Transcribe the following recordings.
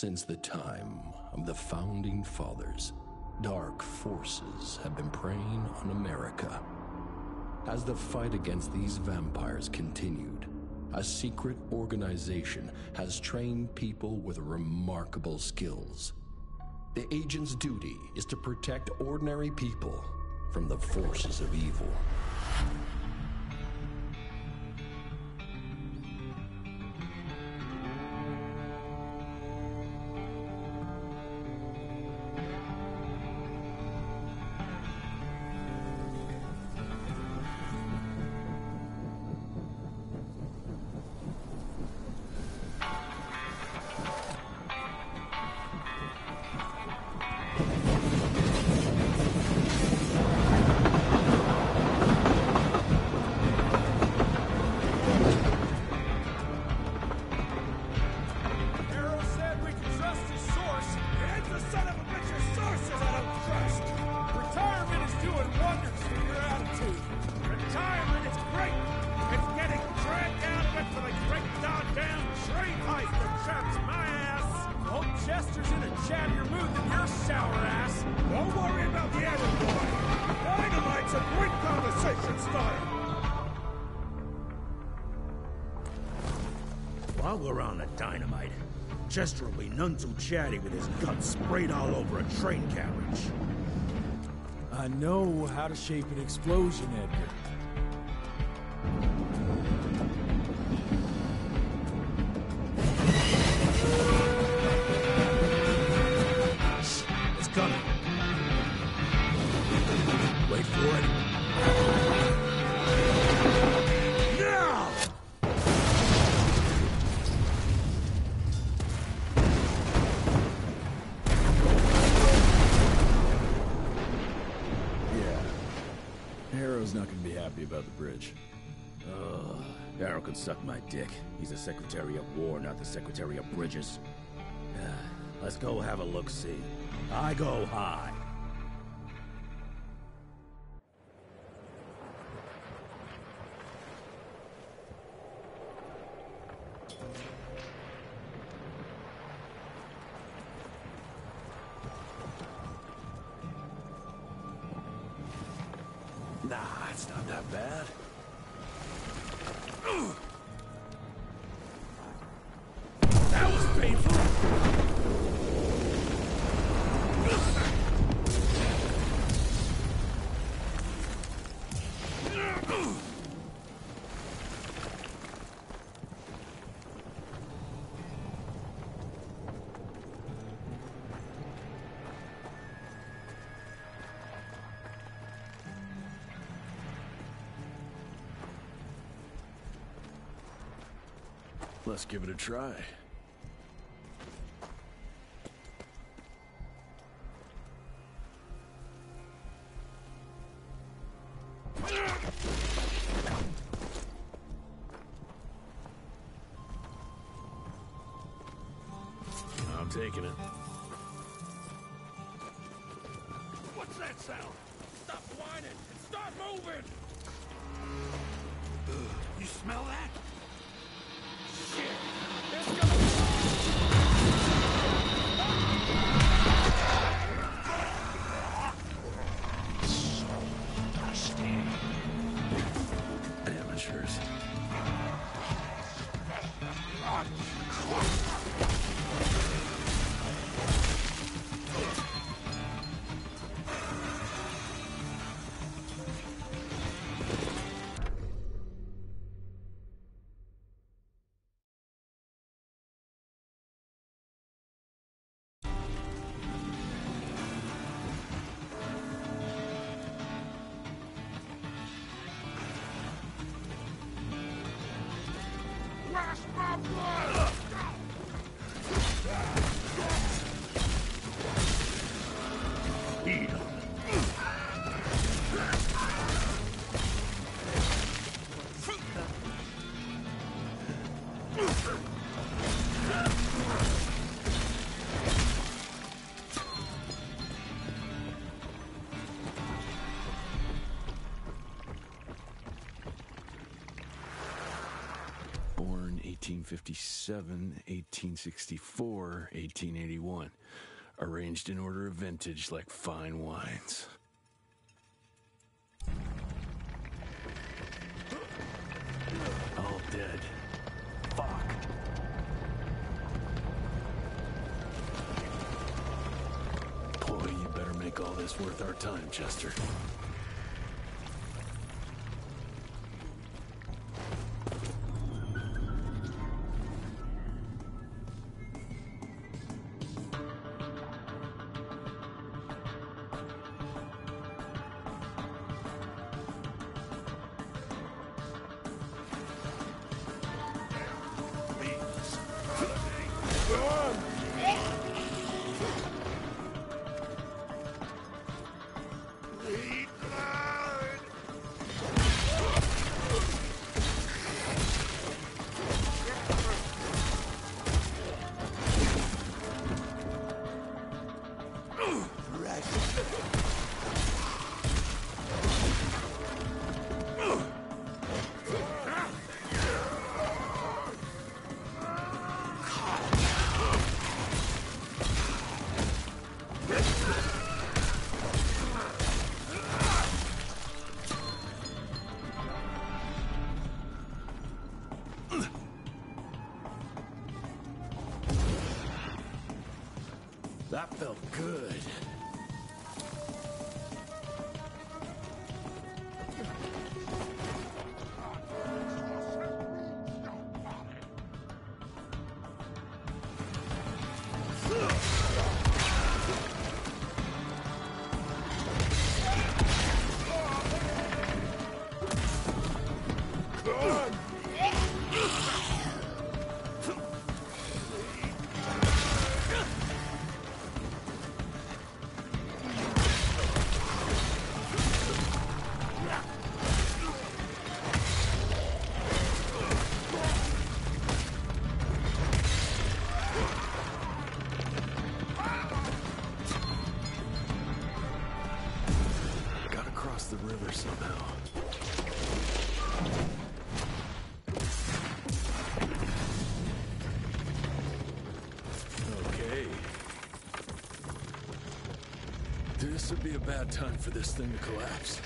Since the time of the founding fathers, dark forces have been preying on America. As the fight against these vampires continued, a secret organization has trained people with remarkable skills. The agent's duty is to protect ordinary people from the forces of evil. Chatty with his guts sprayed all over a train carriage. I know how to shape an explosion, Edgar. He's the Secretary of War, not the Secretary of Bridges. Let's go have a look-see. I go high. Let's give it a try. 1857, 1864, 1881. Arranged in order of vintage like fine wines. All dead. Fuck. Boy, you better make all this worth our time, Chester. Bad time for this thing to collapse.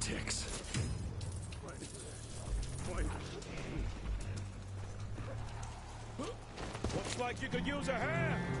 ticks. Looks like you could use a hand.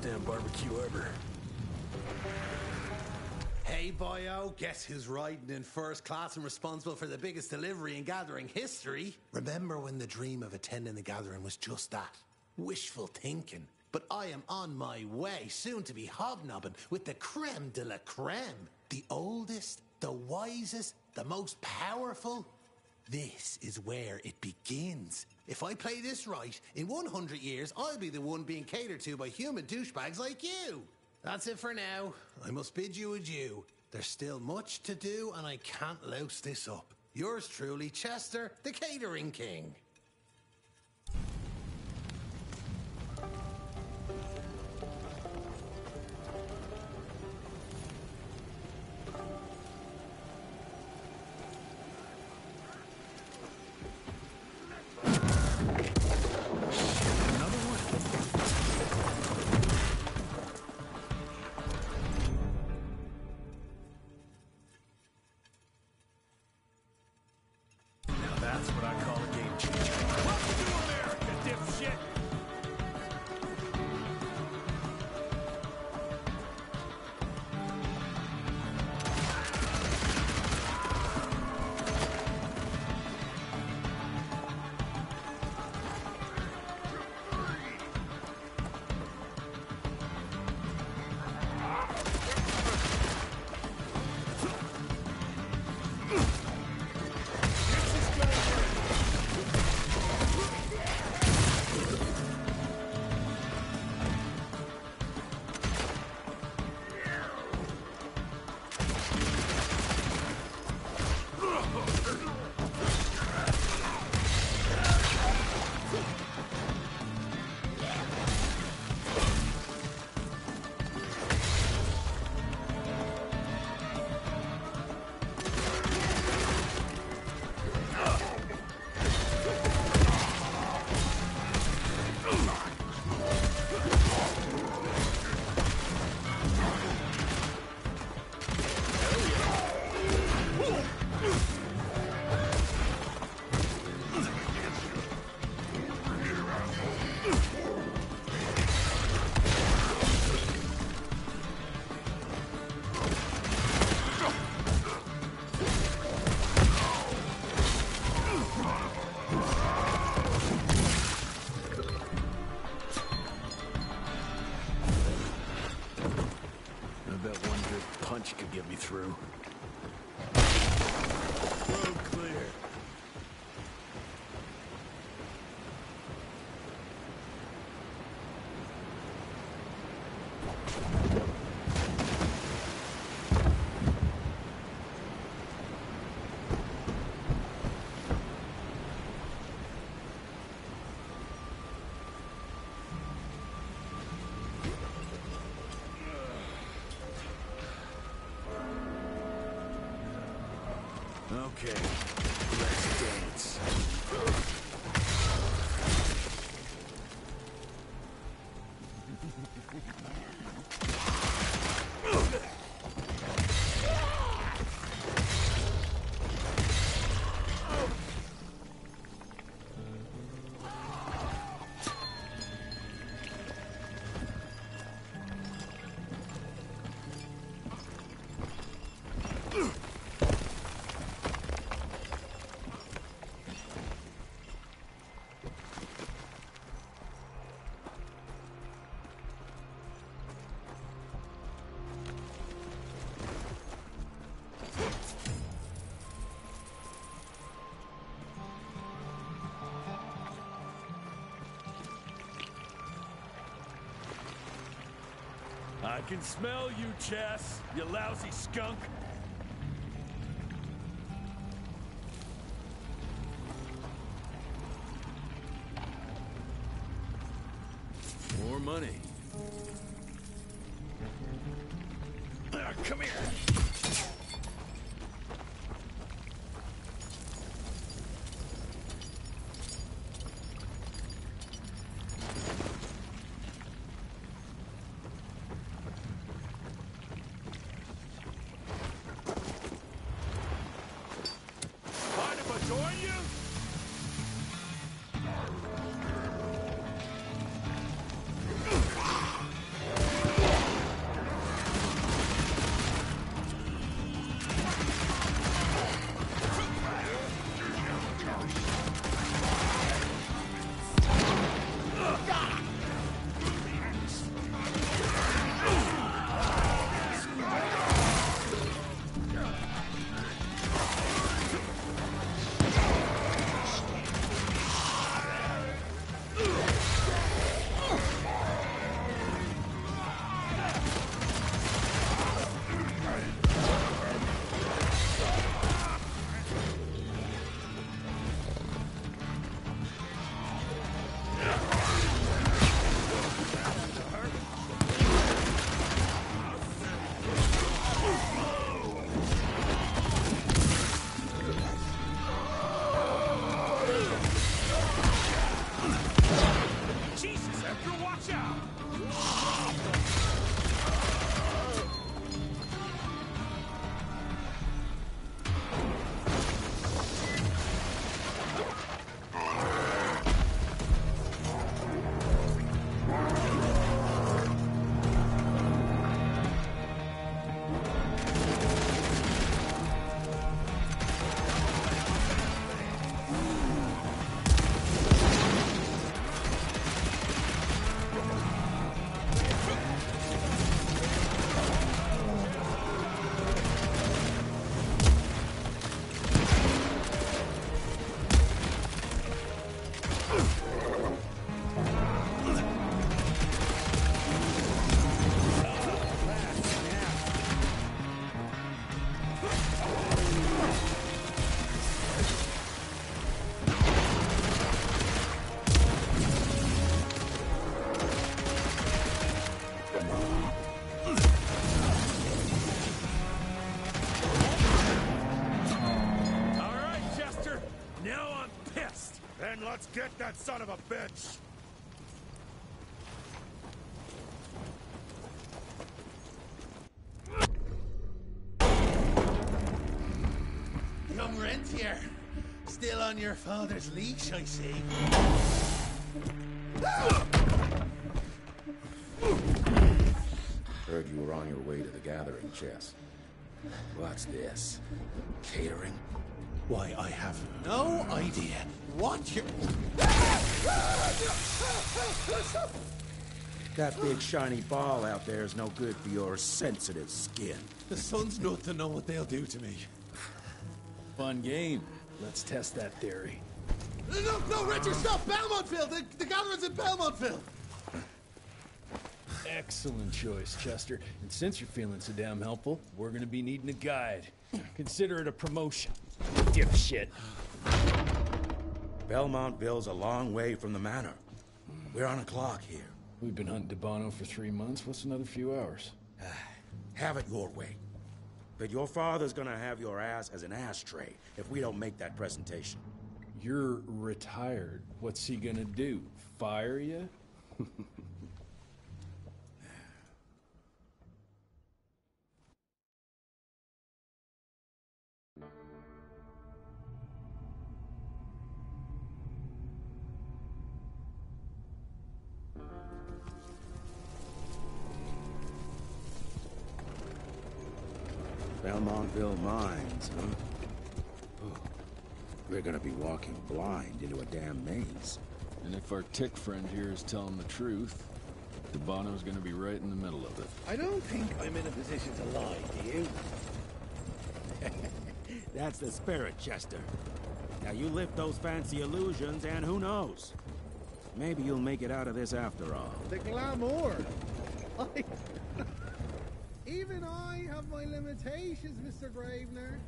Worst damn barbecue ever. Hey, boyo, guess who's riding in first class and responsible for the biggest delivery in gathering history? Remember when the dream of attending the gathering was just that? Wishful thinking. But I am on my way, soon to be hobnobbing with the creme de la creme. The oldest, the wisest, the most powerful. This is where it begins. If I play this right, in 100 years, I'll be the one being catered to by human douchebags like you. That's it for now. I must bid you adieu. There's still much to do, and I can't louse this up. Yours truly, Chester, the Catering King. Okay, let's dance. I can smell you, Chess, you lousy skunk. Get that son of a bitch! Young Rentier. Still on your father's leash, I see. Heard you were on your way to the gathering, Chess. What's this? Catering? Why, I have no idea what you... That big shiny ball out there is no good for your sensitive skin. The sun's not to know what they'll do to me. Fun game. Let's test that theory. No, no, Richard, stop! Belmontville! The, the gathering's in Belmontville! Excellent choice, Chester. And since you're feeling so damn helpful, we're gonna be needing a guide. Consider it a promotion. Dipshit. Belmontville's a long way from the manor. We're on a clock here. We've been hunting Debano for three months. What's another few hours? Ah, have it your way. But your father's gonna have your ass as an ashtray if we don't make that presentation. You're retired. What's he gonna do? Fire you? Belmontville Mines, huh? Oh, we're gonna be walking blind into a damn maze. And if our tick friend here is telling the truth, Debano's gonna be right in the middle of it. I don't think I'm in a position to lie, do you? That's the spirit, Chester. Now you lift those fancy illusions, and who knows? Maybe you'll make it out of this after all. The glamour! I... Even I have my limitations, Mr. Gravener.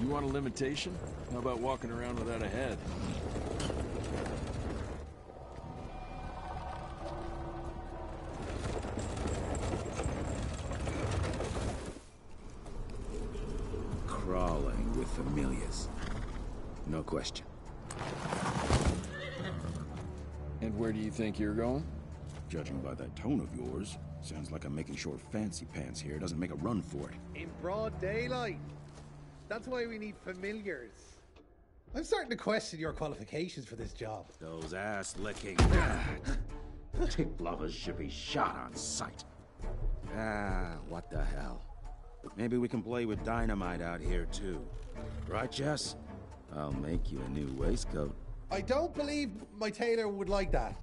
You want a limitation? How about walking around without a head? Crawling with familiars. No question. And where do you think you're going? Judging by that tone of yours, sounds like I'm making sure fancy pants here. Doesn't make a run for it. In broad daylight. That's why we need familiars. I'm starting to question your qualifications for this job. Those ass licking tick lovers should be shot on sight. Ah, what the hell. Maybe we can play with dynamite out here too. Right, Jess? I'll make you a new waistcoat. I don't believe my tailor would like that.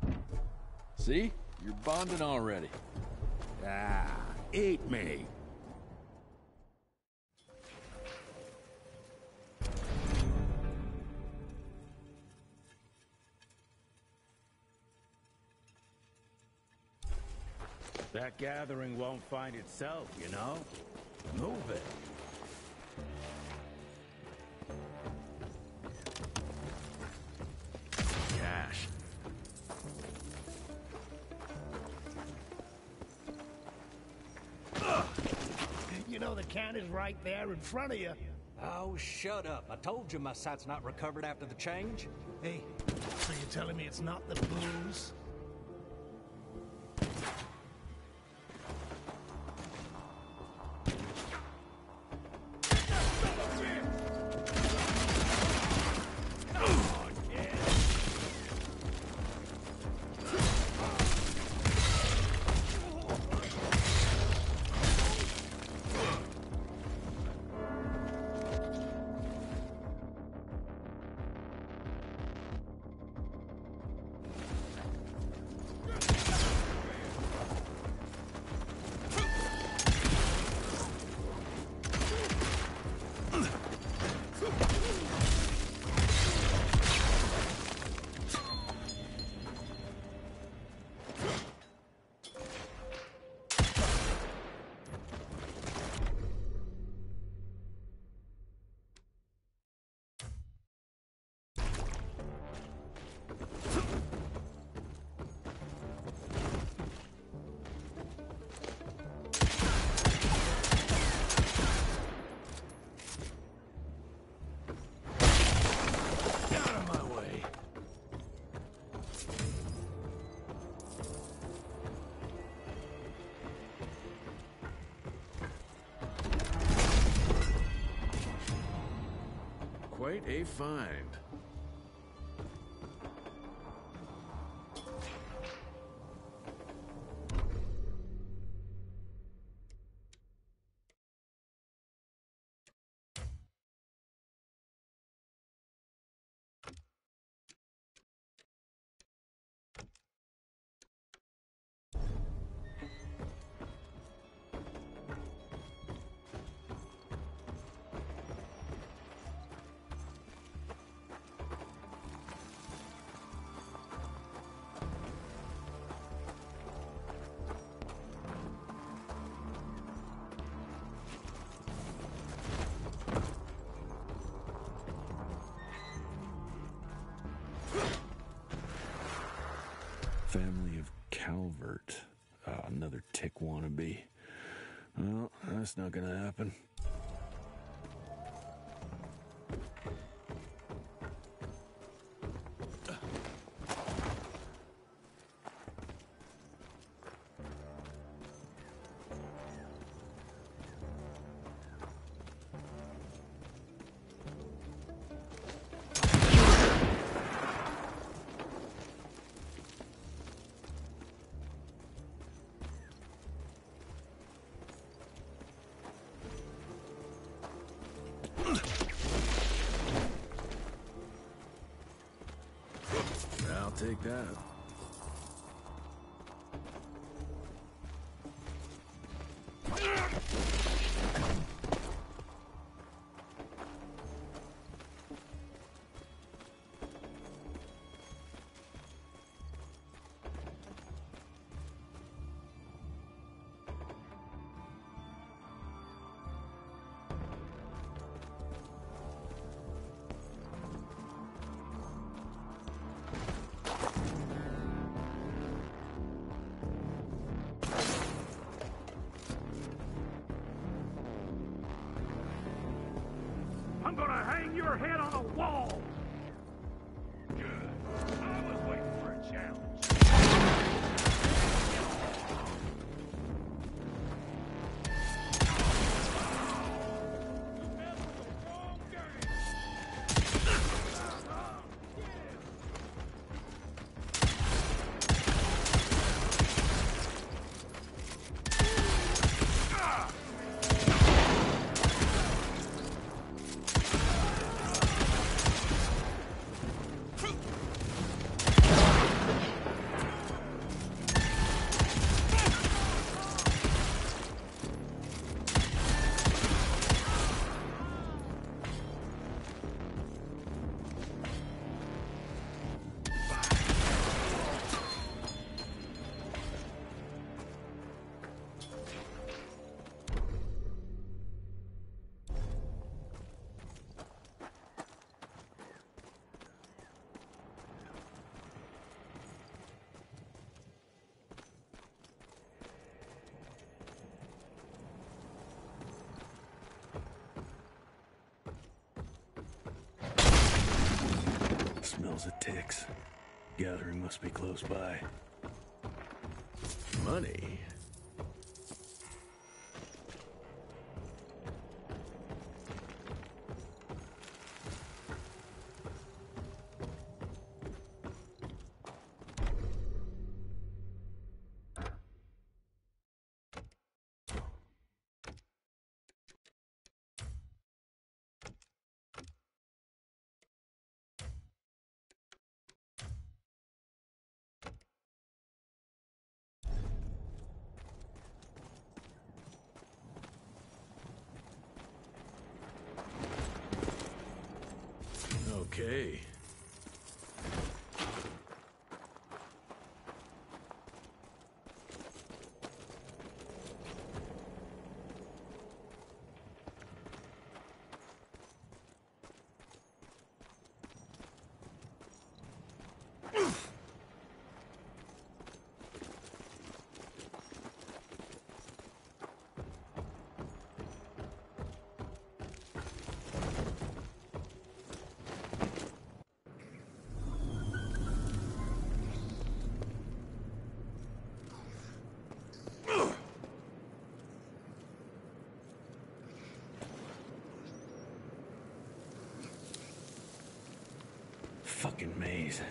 See? You're bonding already. Ah, eat me. That gathering won't find itself, you know? Move it. Cash. The can is right there in front of you. Oh, shut up. I told you my sight's not recovered after the change. Hey, so you're telling me it's not the booze? Quite a find. Calvert. Ah, another tick wannabe. Well, that's not gonna happen. Take that. Of ticks. Gathering must be close by. Money? Okay. Fucking maze.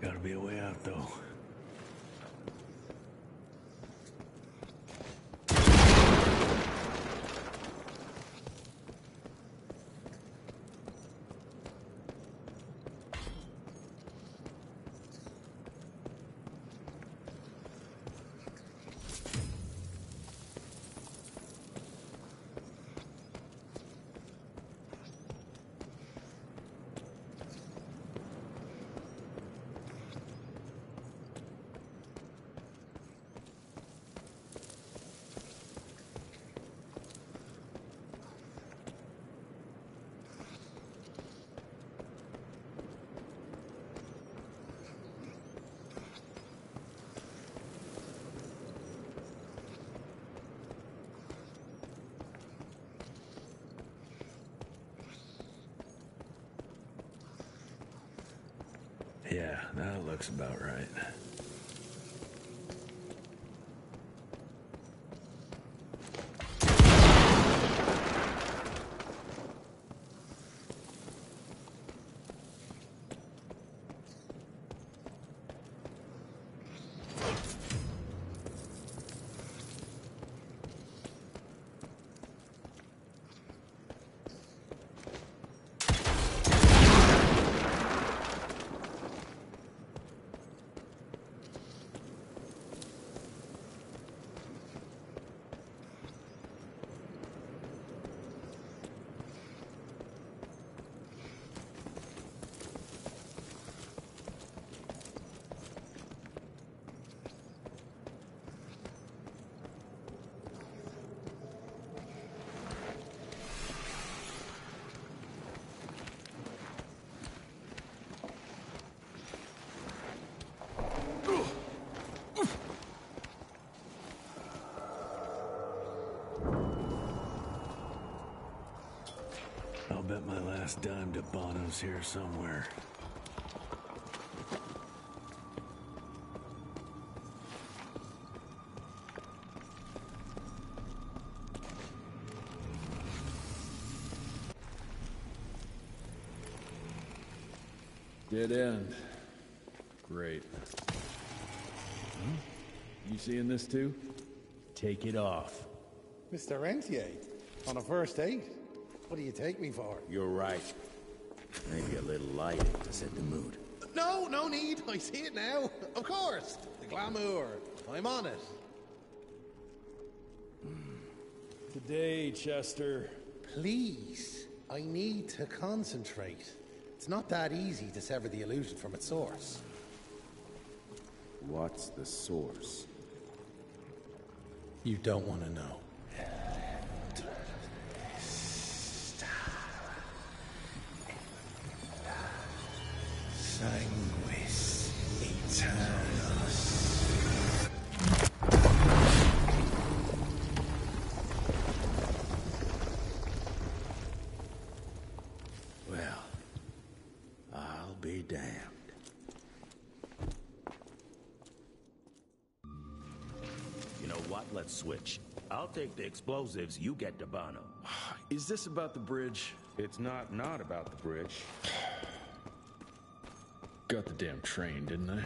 Gotta be a way out, though. Yeah, that looks about right. Last dime to Bono's here somewhere. Dead end. Great. Hmm? You seeing this too? Take it off. Mr. Rentier, on a first date? What do you take me for? You're right. Maybe a little light to set the mood. No, no need. I see it now. Of course. The glamour. I'm on it. Hmm. Today, Chester. Please. I need to concentrate. It's not that easy to sever the illusion from its source. What's the source? You don't want to know. The explosives, you get the Bono. Is this about the bridge? It's not not about the bridge. Got the damn train, didn't I?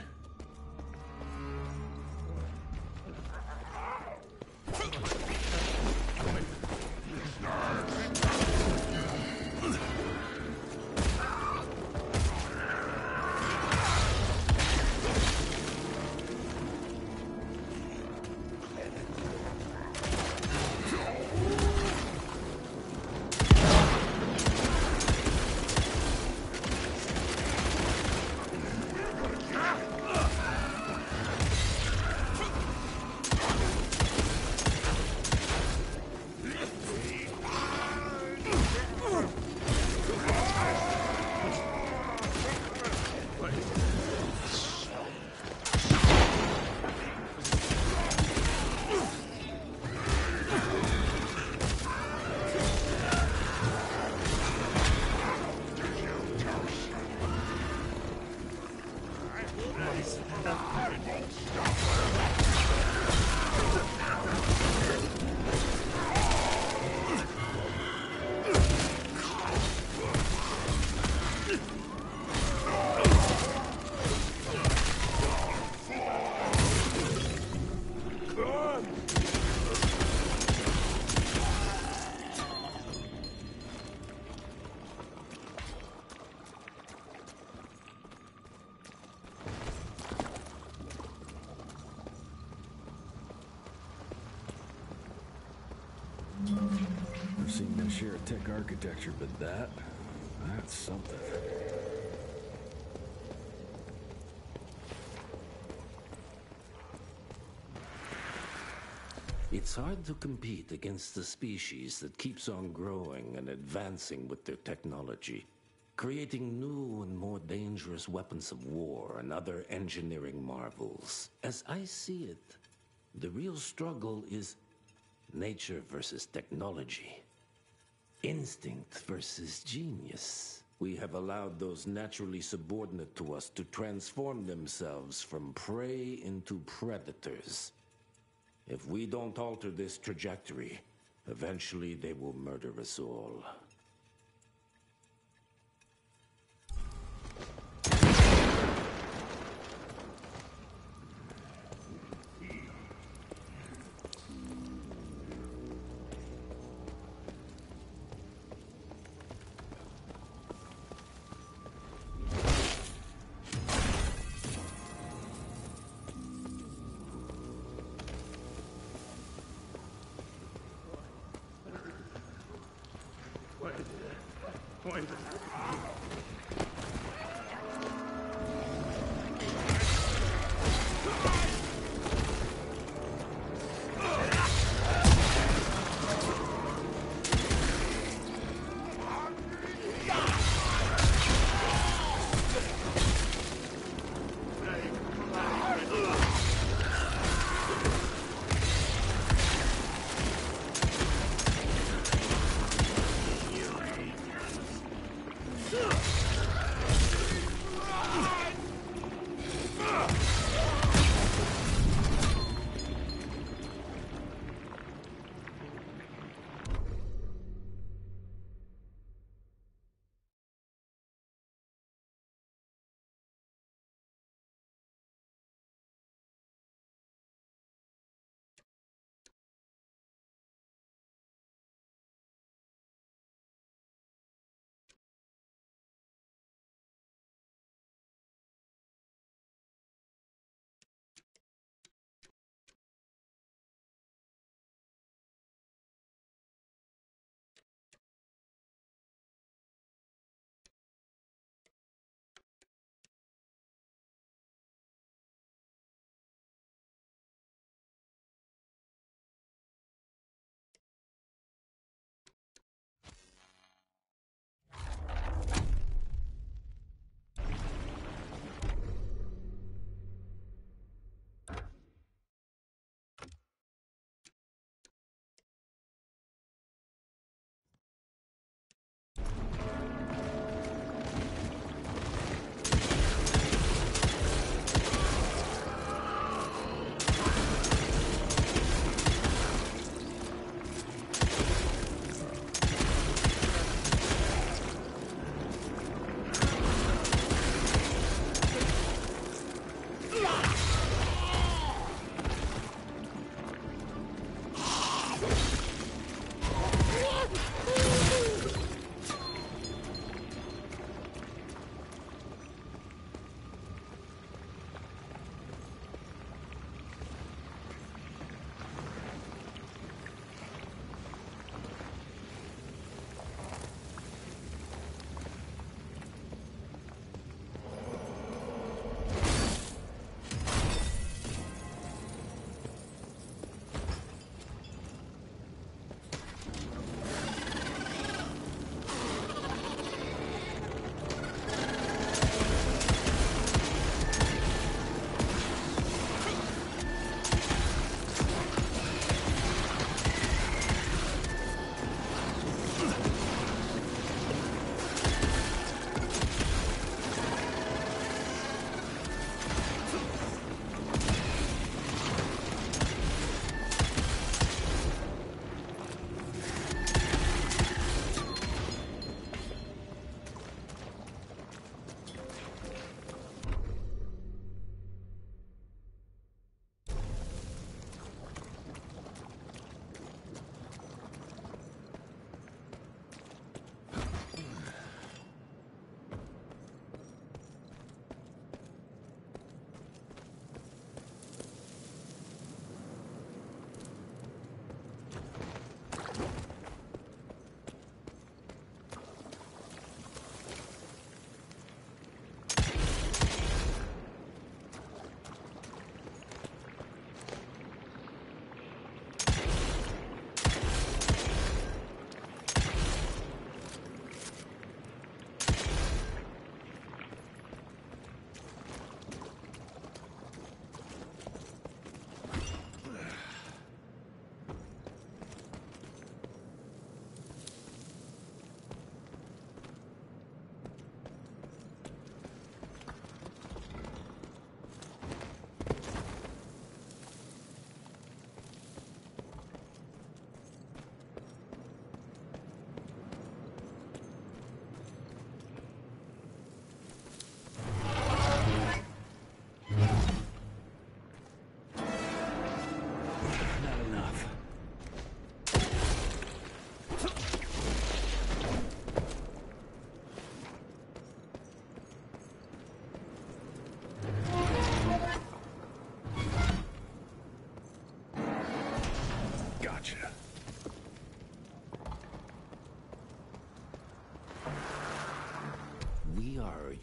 Architecture, but that, that's something. It's hard to compete against the species that keeps on growing and advancing with their technology, creating new and more dangerous weapons of war and other engineering marvels. As I see it, the real struggle is nature versus technology, instinct versus genius. We have allowed those naturally subordinate to us to transform themselves from prey into predators. If we don't alter this trajectory, eventually they will murder us all. point.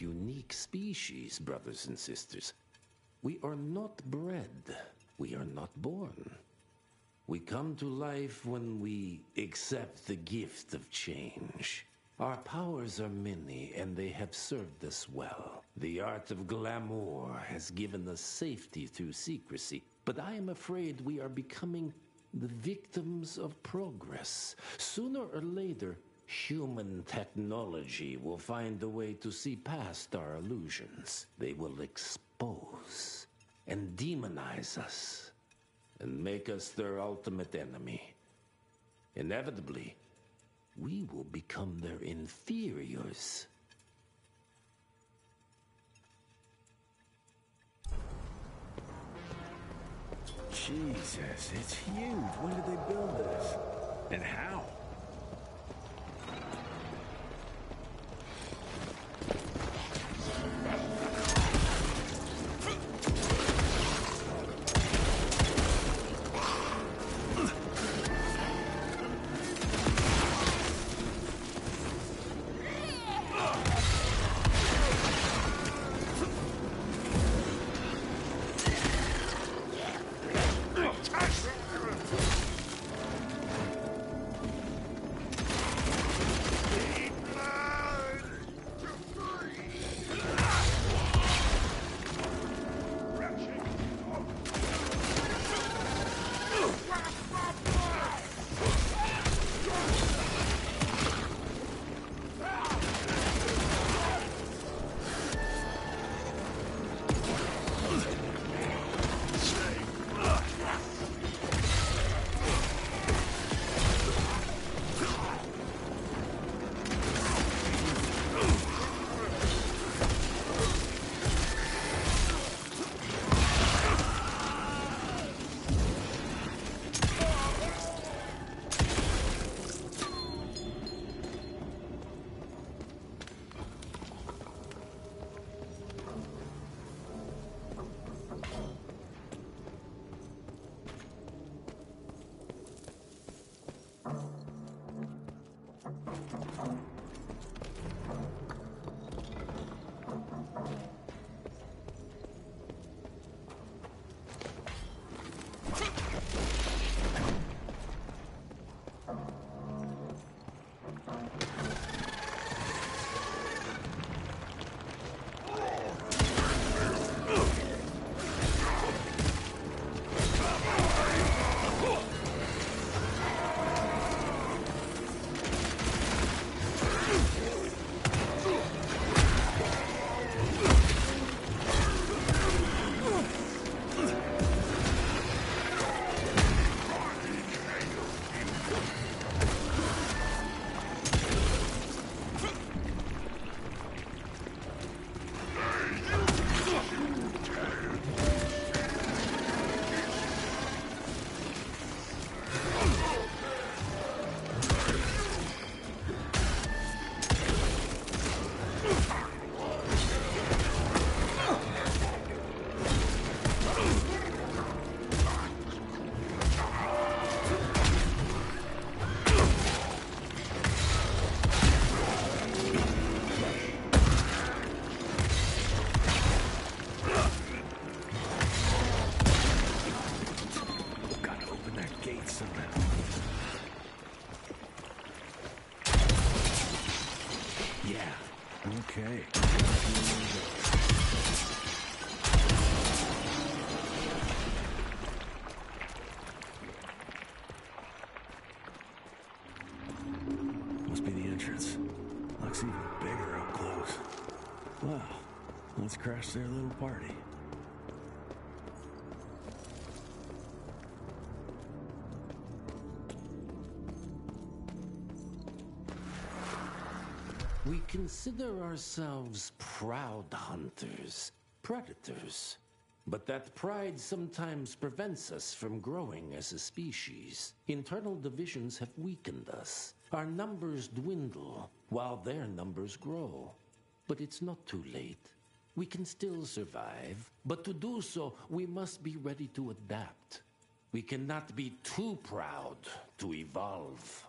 Unique species, brothers and sisters. We are not bred. We are not born. We come to life when we accept the gift of change. Our powers are many, and they have served us well. The art of glamour has given us safety through secrecy, but I am afraid we are becoming the victims of progress. Sooner or later, human technology will find a way to see past our illusions. They will expose and demonize us and make us their ultimate enemy. Inevitably, we will become their inferiors. Jesus, it's huge. When did they build this? And how? Crash their little party. We consider ourselves proud hunters, predators. But that pride sometimes prevents us from growing as a species. Internal divisions have weakened us. Our numbers dwindle while their numbers grow. But it's not too late. We can still survive, but to do so, we must be ready to adapt. We cannot be too proud to evolve.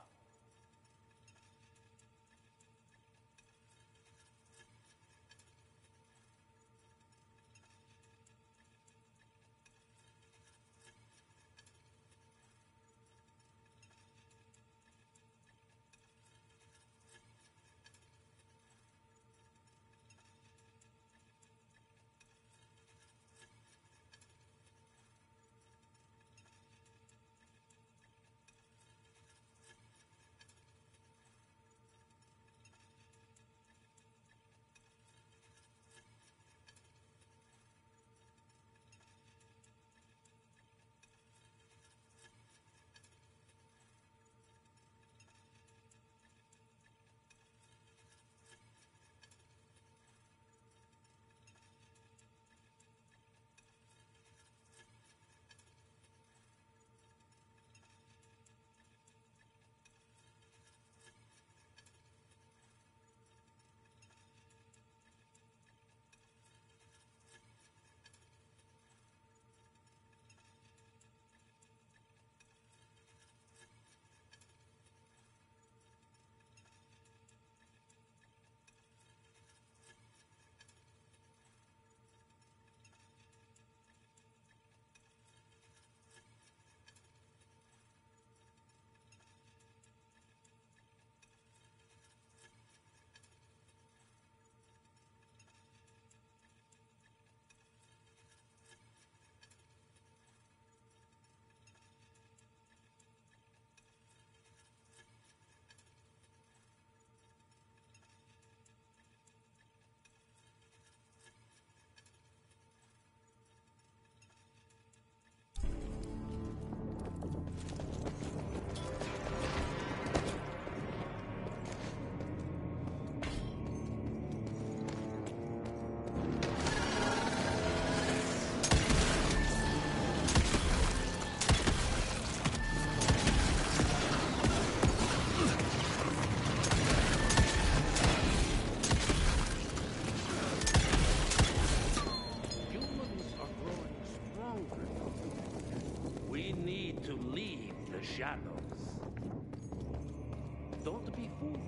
Fooled.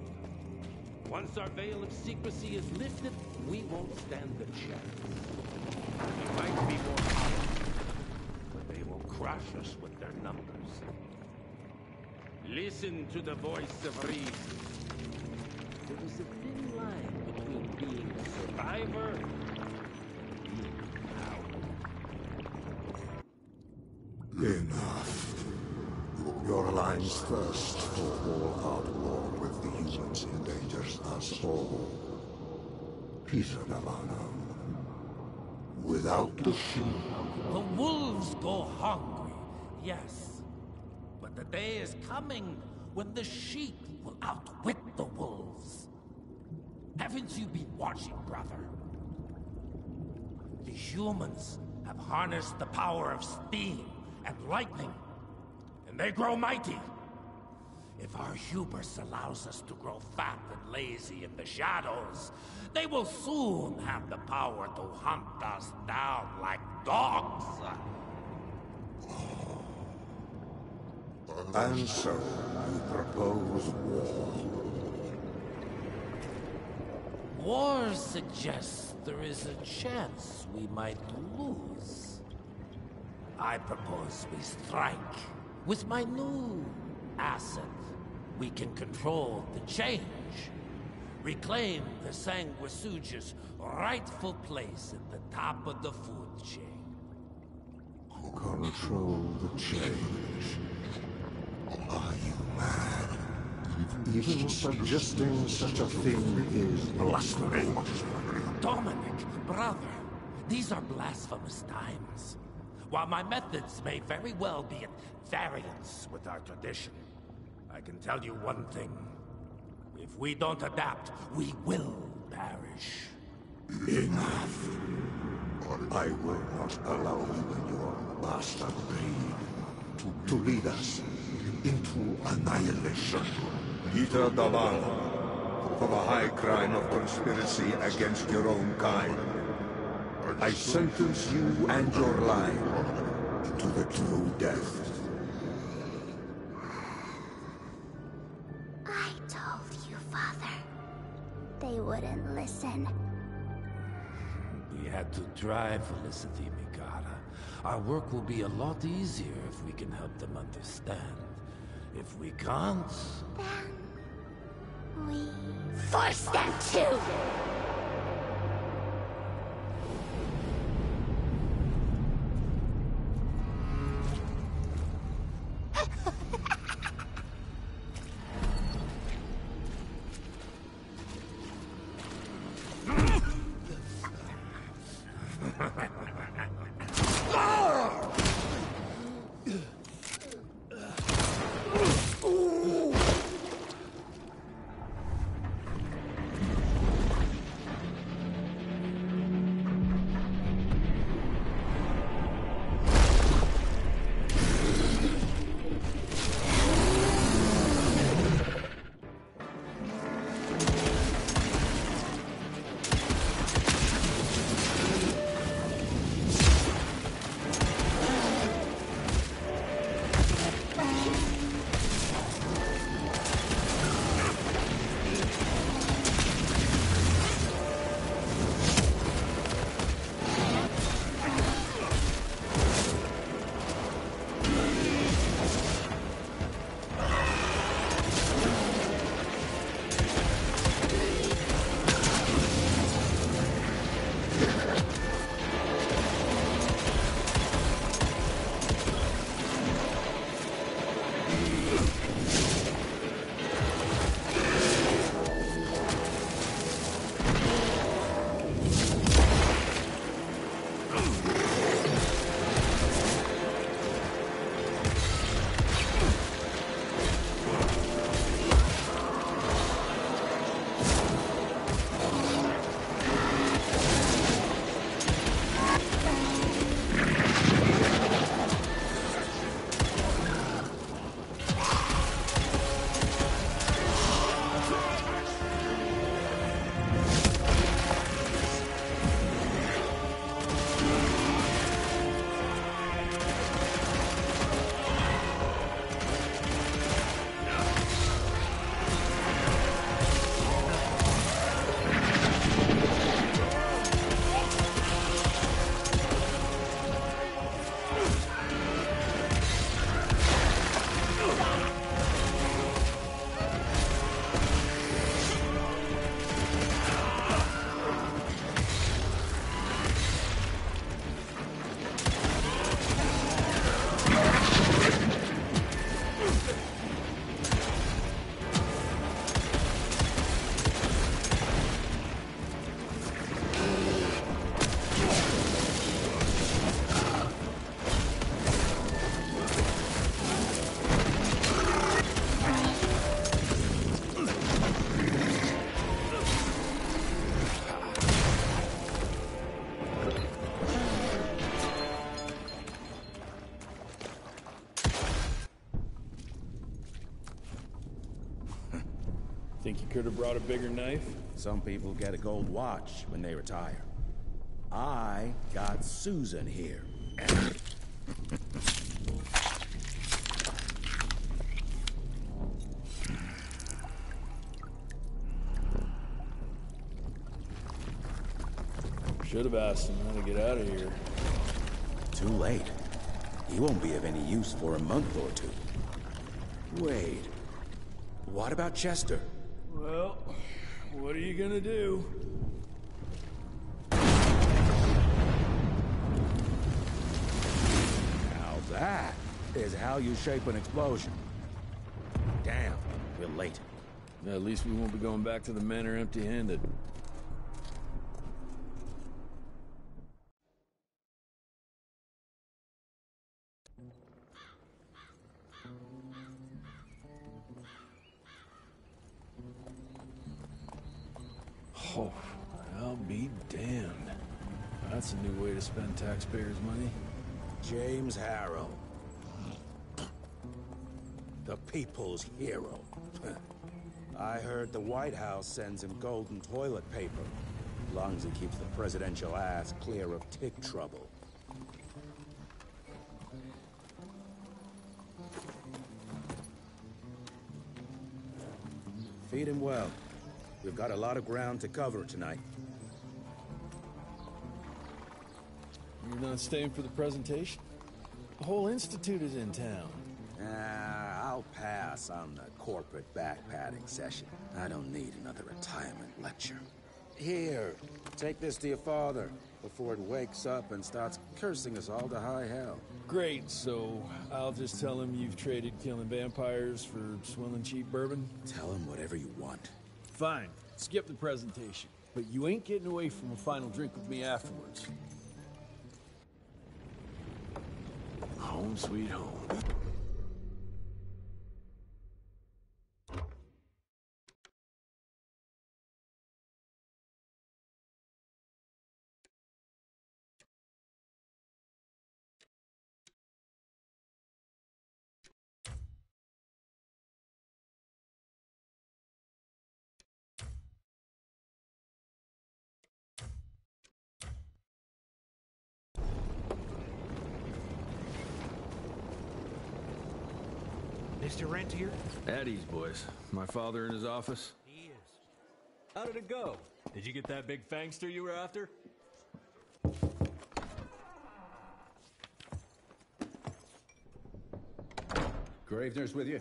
Once our veil of secrecy is lifted, we won't stand a chance. We might be more powerful, but they will crush us with their numbers. Listen to the voice of reason. There is a thin line between being a survivor and being coward. Enough. Your alliance thirst for all out humans endangers us all. Milano. Without the sheep, The wolves go hungry, yes. But the day is coming when the sheep will outwit the wolves. Haven't you been watching, brother? The humans have harnessed the power of steam and lightning, and they grow mighty. If our hubris allows us to grow fat and lazy in the shadows, they will soon have the power to hunt us down like dogs. and so you propose war. War suggests there is a chance we might lose. I propose we strike. With my new asset, we can control the change. Reclaim the Sanguisuga's rightful place at the top of the food chain. Control the change. Are you mad? Even suggesting such a thing is blasphemy. Dominic, brother, these are blasphemous times. While my methods may very well be at variance with our tradition, I can tell you one thing. If we don't adapt, we will perish. Enough. I will not allow you your bastard breed to, to lead us into annihilation. Peter Daban, for the high crime of conspiracy against your own kind, I sentence you and your line to the true death. They wouldn't listen. We had to try, Felicity Mikata. Our work will be a lot easier if we can help them understand. If we can't... Then... we... force them to! Could have brought a bigger knife? Some people get a gold watch when they retire. I got Susan here. Should have asked him how to get out of here. Too late. He won't be of any use for a month or two. Wait. What about Chester? How you shape an explosion. Damn, we're late. At least we won't be going back to the manor empty-handed. Oh, I'll be damned. That's a new way to spend taxpayers' money. James Harrow. The people's hero. I heard the White House sends him golden toilet paper. As long as he keeps the presidential ass clear of tick trouble. Feed him well. We've got a lot of ground to cover tonight. You're not staying for the presentation? The whole institute is in town. Ah, I'll pass on the corporate backpatting session. I don't need another retirement lecture. Here, take this to your father before it wakes up and starts cursing us all to high hell. Great, so I'll just tell him you've traded killing vampires for swilling cheap bourbon? Tell him whatever you want. Fine, skip the presentation. But you ain't getting away from a final drink with me afterwards. Home sweet home. Mr. Rentier? At ease, boys. My father in his office? He is. How did it go? Did you get that big fangster you were after? Gravener's with you?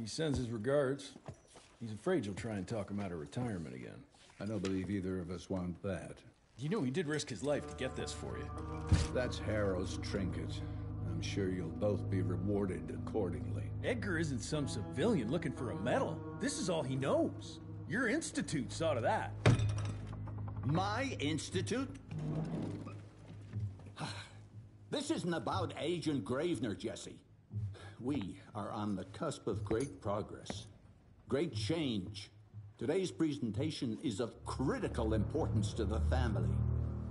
He sends his regards. He's afraid you'll try and talk him out of retirement again. I don't believe either of us want that. You know he did risk his life to get this for you. That's Harrow's trinket. I'm sure you'll both be rewarded accordingly. Edgar isn't some civilian looking for a medal. This is all he knows. Your institute saw to that. My institute? This isn't about Agent Gravener, Jesse. We are on the cusp of great progress, great change. Today's presentation is of critical importance to the family.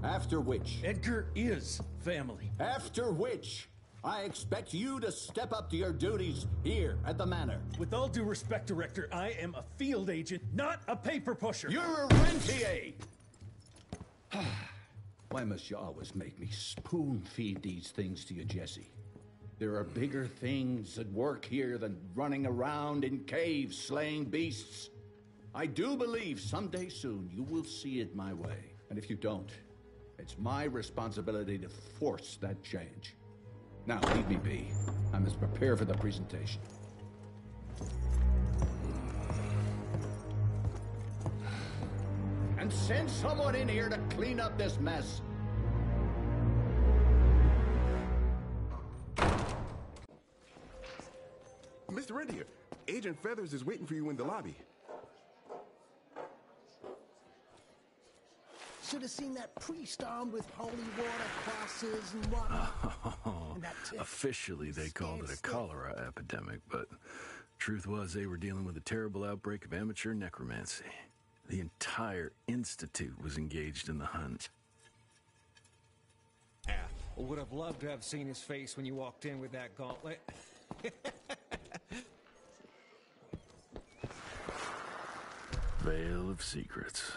After which. Edgar is family. After which, I expect you to step up to your duties here at the Manor. With all due respect, Director, I am a field agent, not a paper pusher. You're a rentier! Why must you always make me spoon feed these things to you, Jesse? There are bigger things at work here than running around in caves slaying beasts. I do believe someday soon you will see it my way. And if you don't, it's my responsibility to force that change. Now, leave me be. I must prepare for the presentation. And send someone in here to clean up this mess. Mr. Rentier, Agent Feathers is waiting for you in the lobby. Should have seen that priest armed with holy water crosses and whatnot. Oh, And that officially they called it a cholera epidemic, but truth was they were dealing with a terrible outbreak of amateur necromancy. The entire institute was engaged in the hunt. Yeah. Would have loved to have seen his face when you walked in with that gauntlet. Veil of secrets.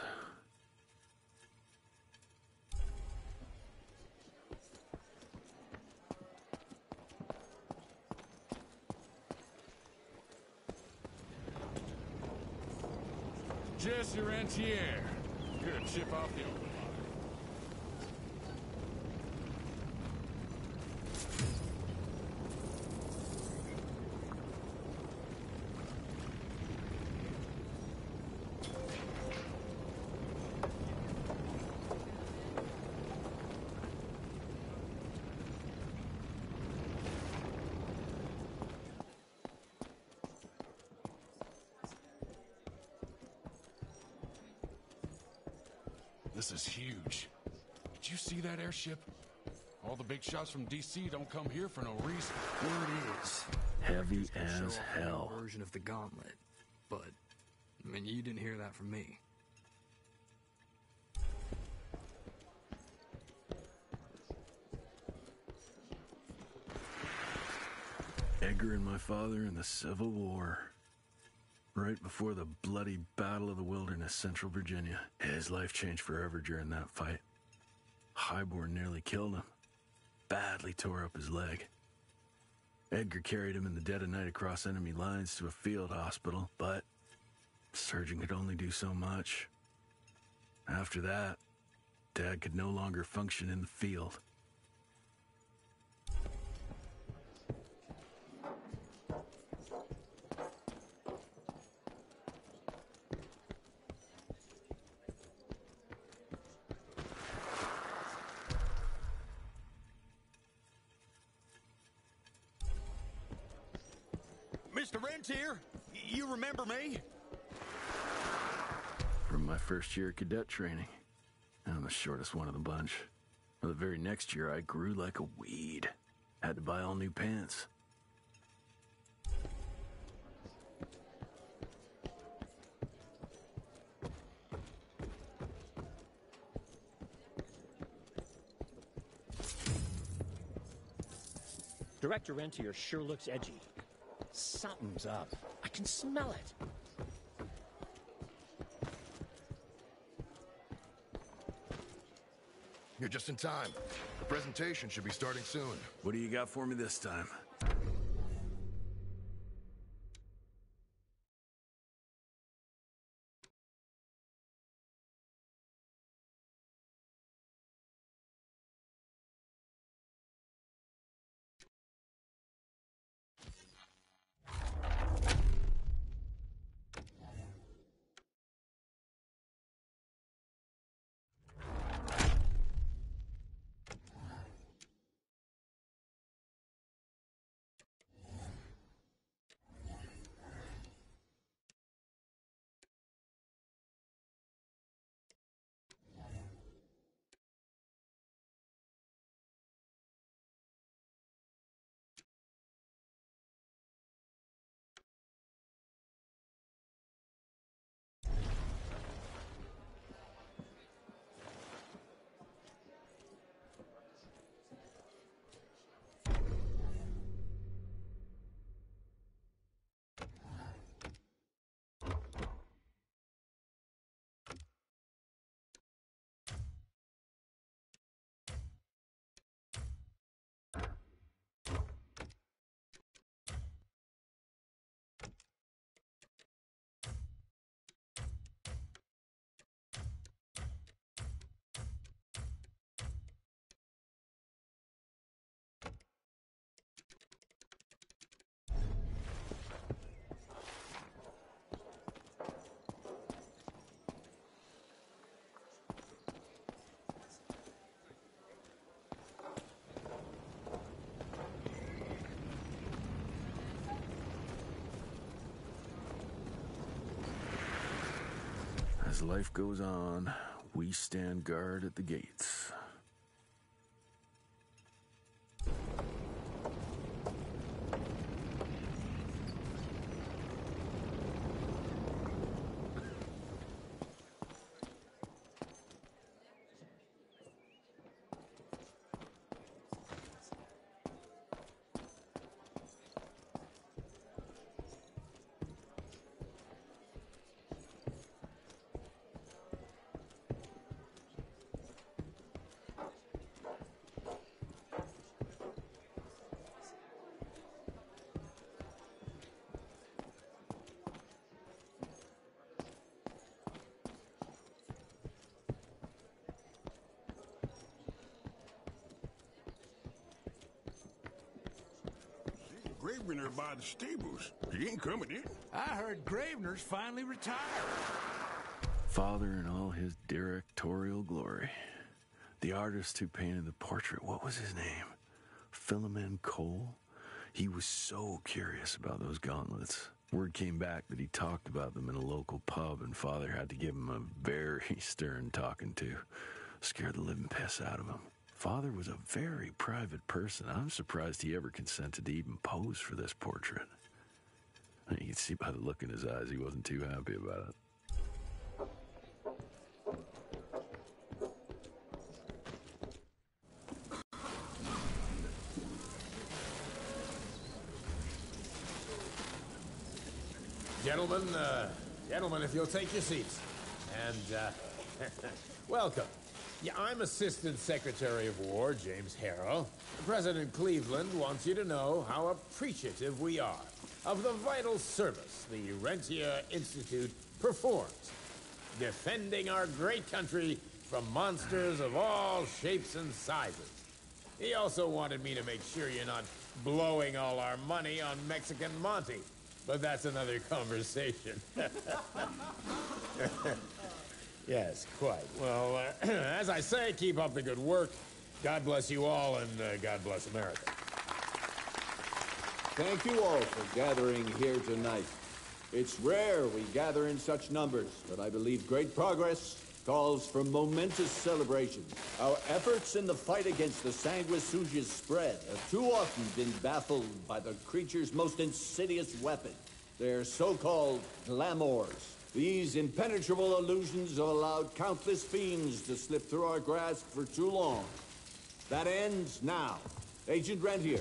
Jesse Rentier. You're a chip off the airship. All the big shots from DC don't come here for no reason. Heavy as hell. Version of the gauntlet, but I mean, you didn't hear that from me. Edgar and my father in the Civil War. Right before the bloody Battle of the Wilderness, Central Virginia. His life changed forever during that fight. Highborn nearly killed him. Badly tore up his leg. Edgar carried him in the dead of night across enemy lines to a field hospital, but the surgeon could only do so much. After that, Dad could no longer function in the field. First year of cadet training. And I'm the shortest one of the bunch. The very next year, I grew like a weed. Had to buy all new pants. Director Rentier sure looks edgy. Something's up. I can smell it. You're just in time. The presentation should be starting soon. What do you got for me this time? As life goes on, we stand guard at the gates. Gravener by the stables. He ain't coming in. I heard Gravener's finally retired. Father in all his directorial glory. The artist who painted the portrait, what was his name? Philomen Cole? He was so curious about those gauntlets. Word came back that he talked about them in a local pub, and Father had to give him a very stern talking to. Scared the living piss out of him. Father was a very private person. I'm surprised he ever consented to even pose for this portrait. You can see by the look in his eyes he wasn't too happy about it. Gentlemen, uh, gentlemen, if you'll take your seats. And, uh, welcome. Yeah, I'm Assistant Secretary of War, James Harrow. President Cleveland wants you to know how appreciative we are of the vital service the Rentier Institute performs, defending our great country from monsters of all shapes and sizes. He also wanted me to make sure you're not blowing all our money on Mexican Monty. But that's another conversation. yes, quite. Well, uh, as I say, keep up the good work. God bless you all, and uh, God bless America. Thank you all for gathering here tonight. It's rare we gather in such numbers, but I believe great progress calls for momentous celebration. Our efforts in the fight against the sanguisuga's spread have too often been baffled by the creature's most insidious weapon, their so-called glamours. These impenetrable illusions have allowed countless fiends to slip through our grasp for too long. That ends now. Agent Rentier,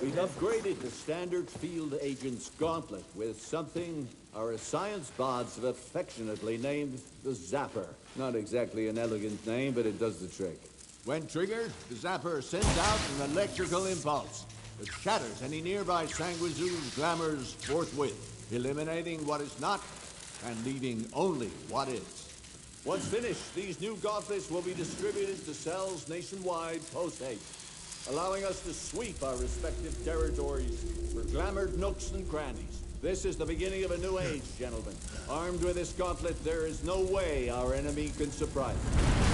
we've upgraded the standard field agent's gauntlet with something our science bots have affectionately named the Zapper. Not exactly an elegant name, but it does the trick. When triggered, the Zapper sends out an electrical impulse that shatters any nearby Sanguisuga's glamours forthwith, eliminating what is not and leaving only what is. Once finished, these new gauntlets will be distributed to cells nationwide post-haste, allowing us to sweep our respective territories for glamoured nooks and crannies. This is the beginning of a new age, gentlemen. Armed with this gauntlet, there is no way our enemy can surprise us.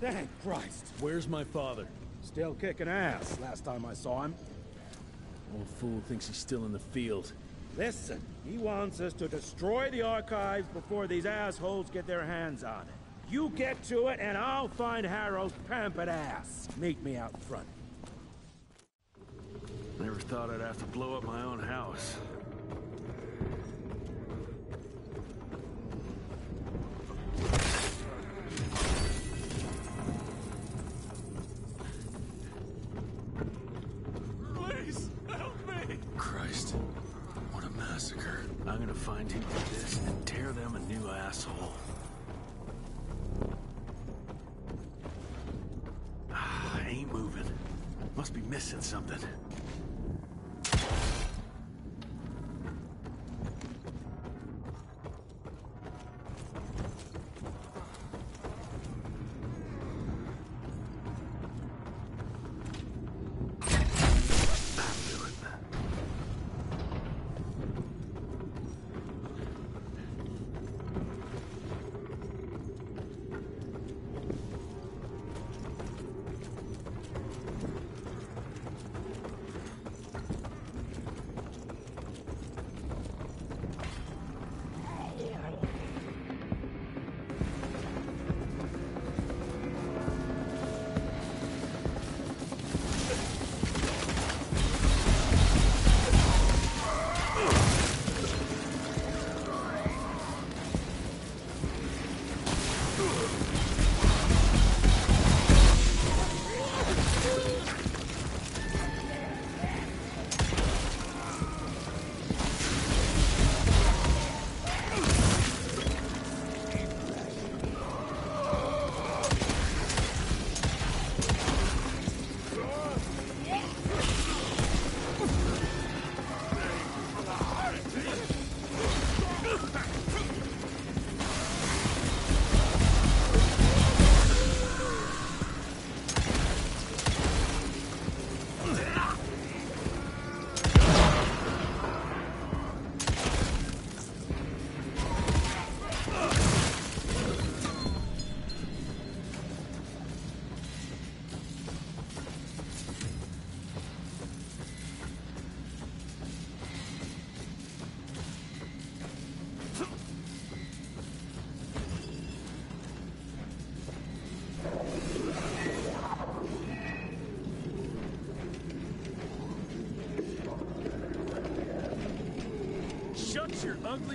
Thank Christ. Where's my father? Still kicking ass last time I saw him. Old fool thinks he's still in the field. Listen, he wants us to destroy the archives before these assholes get their hands on it. You get to it, and I'll find Harrow's pampered ass. Meet me out front. Never thought I'd have to blow up my own house.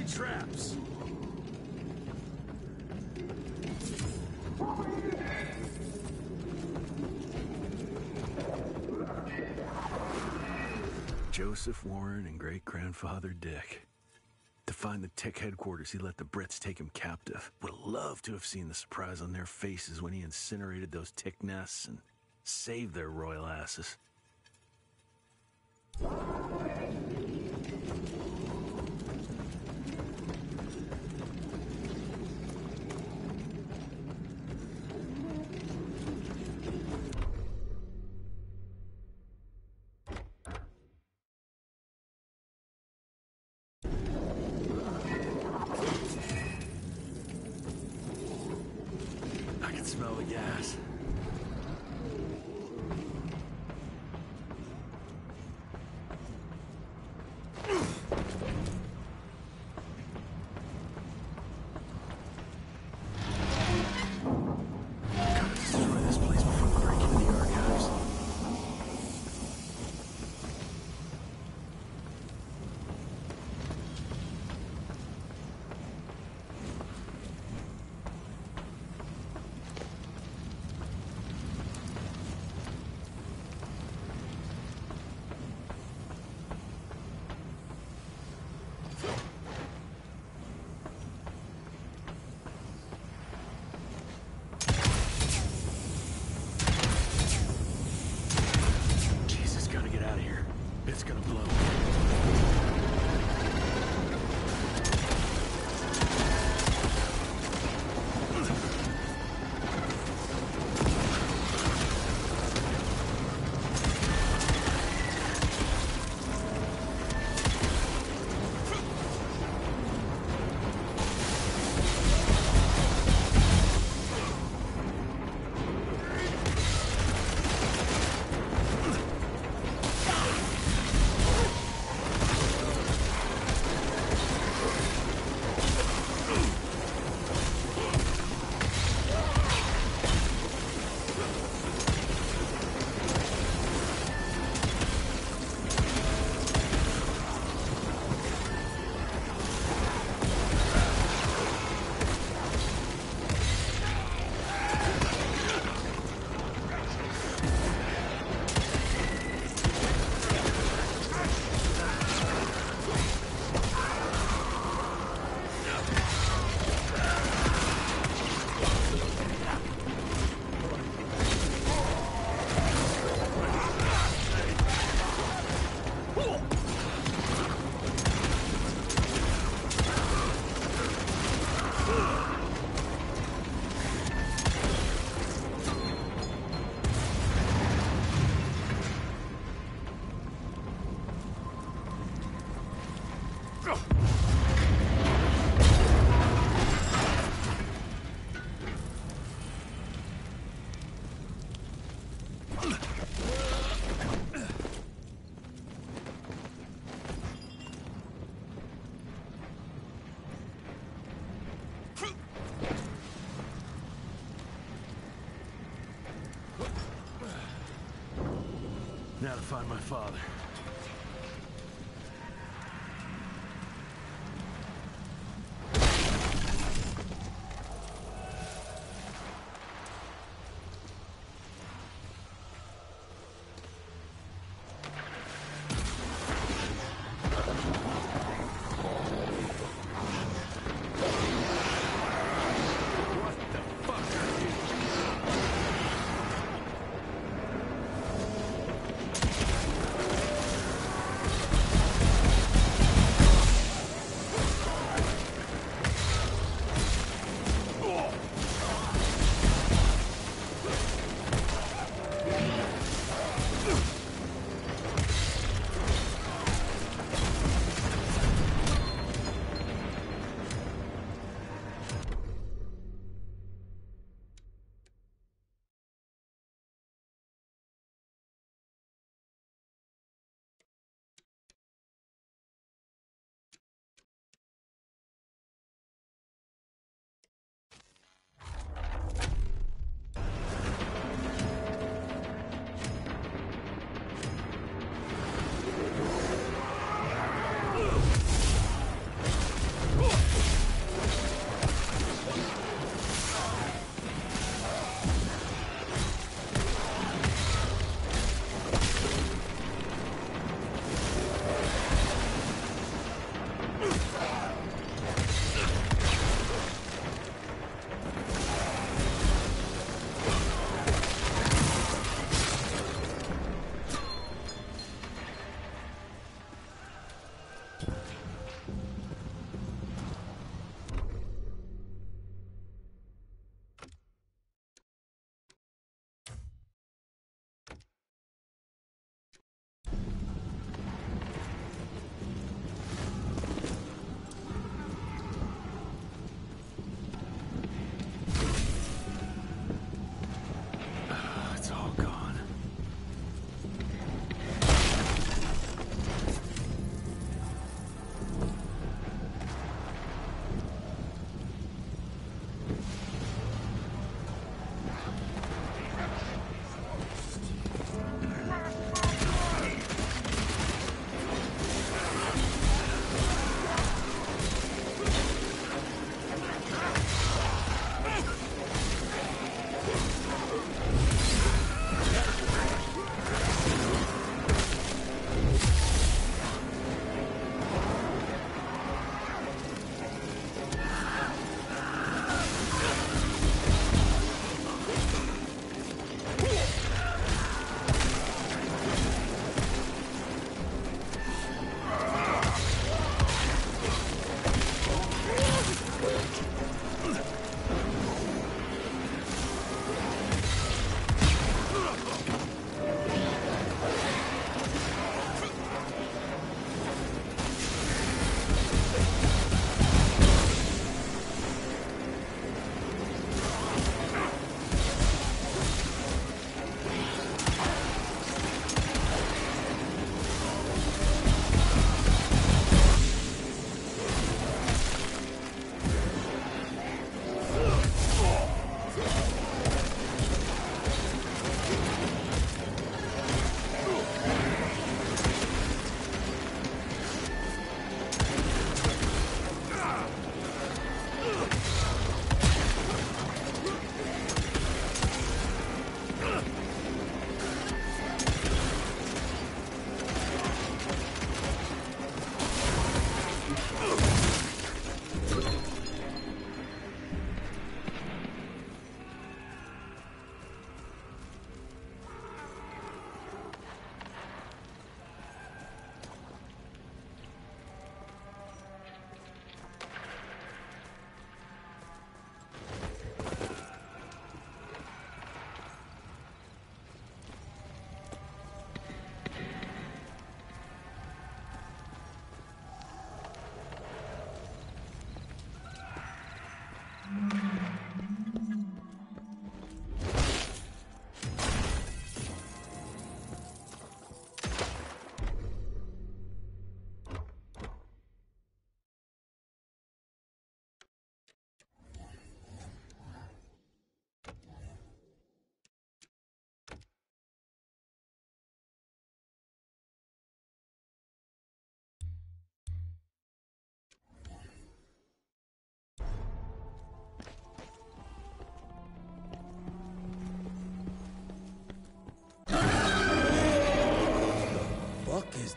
Ugly traps! Joseph Warren and great-grandfather Dick. To find the Tick headquarters, he let the Brits take him captive. Would have loved to have seen the surprise on their faces when he incinerated those Tick nests and saved their royal asses. Now to find my father.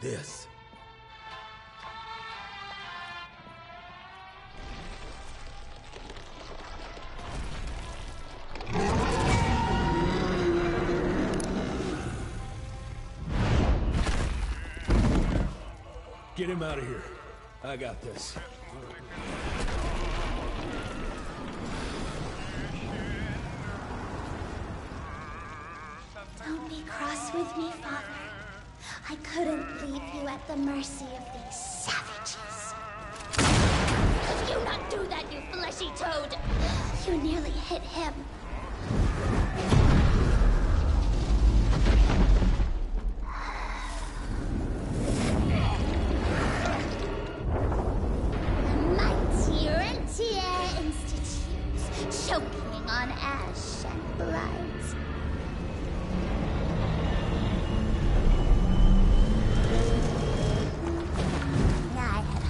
This? Get him out of here. I got this. Don't be cross with me, Father. I couldn't leave you at the mercy of these savages. Could you not do that, you fleshy toad? You nearly hit him.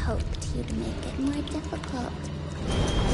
Hoped you'd make it more difficult.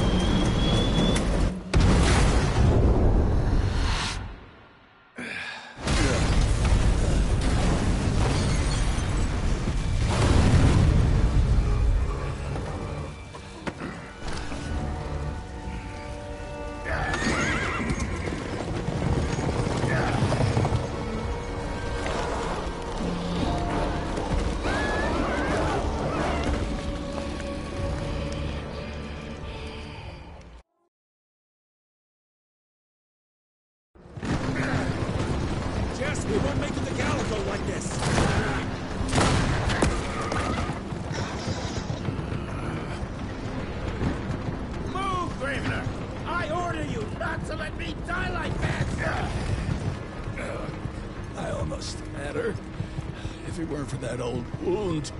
That old wound.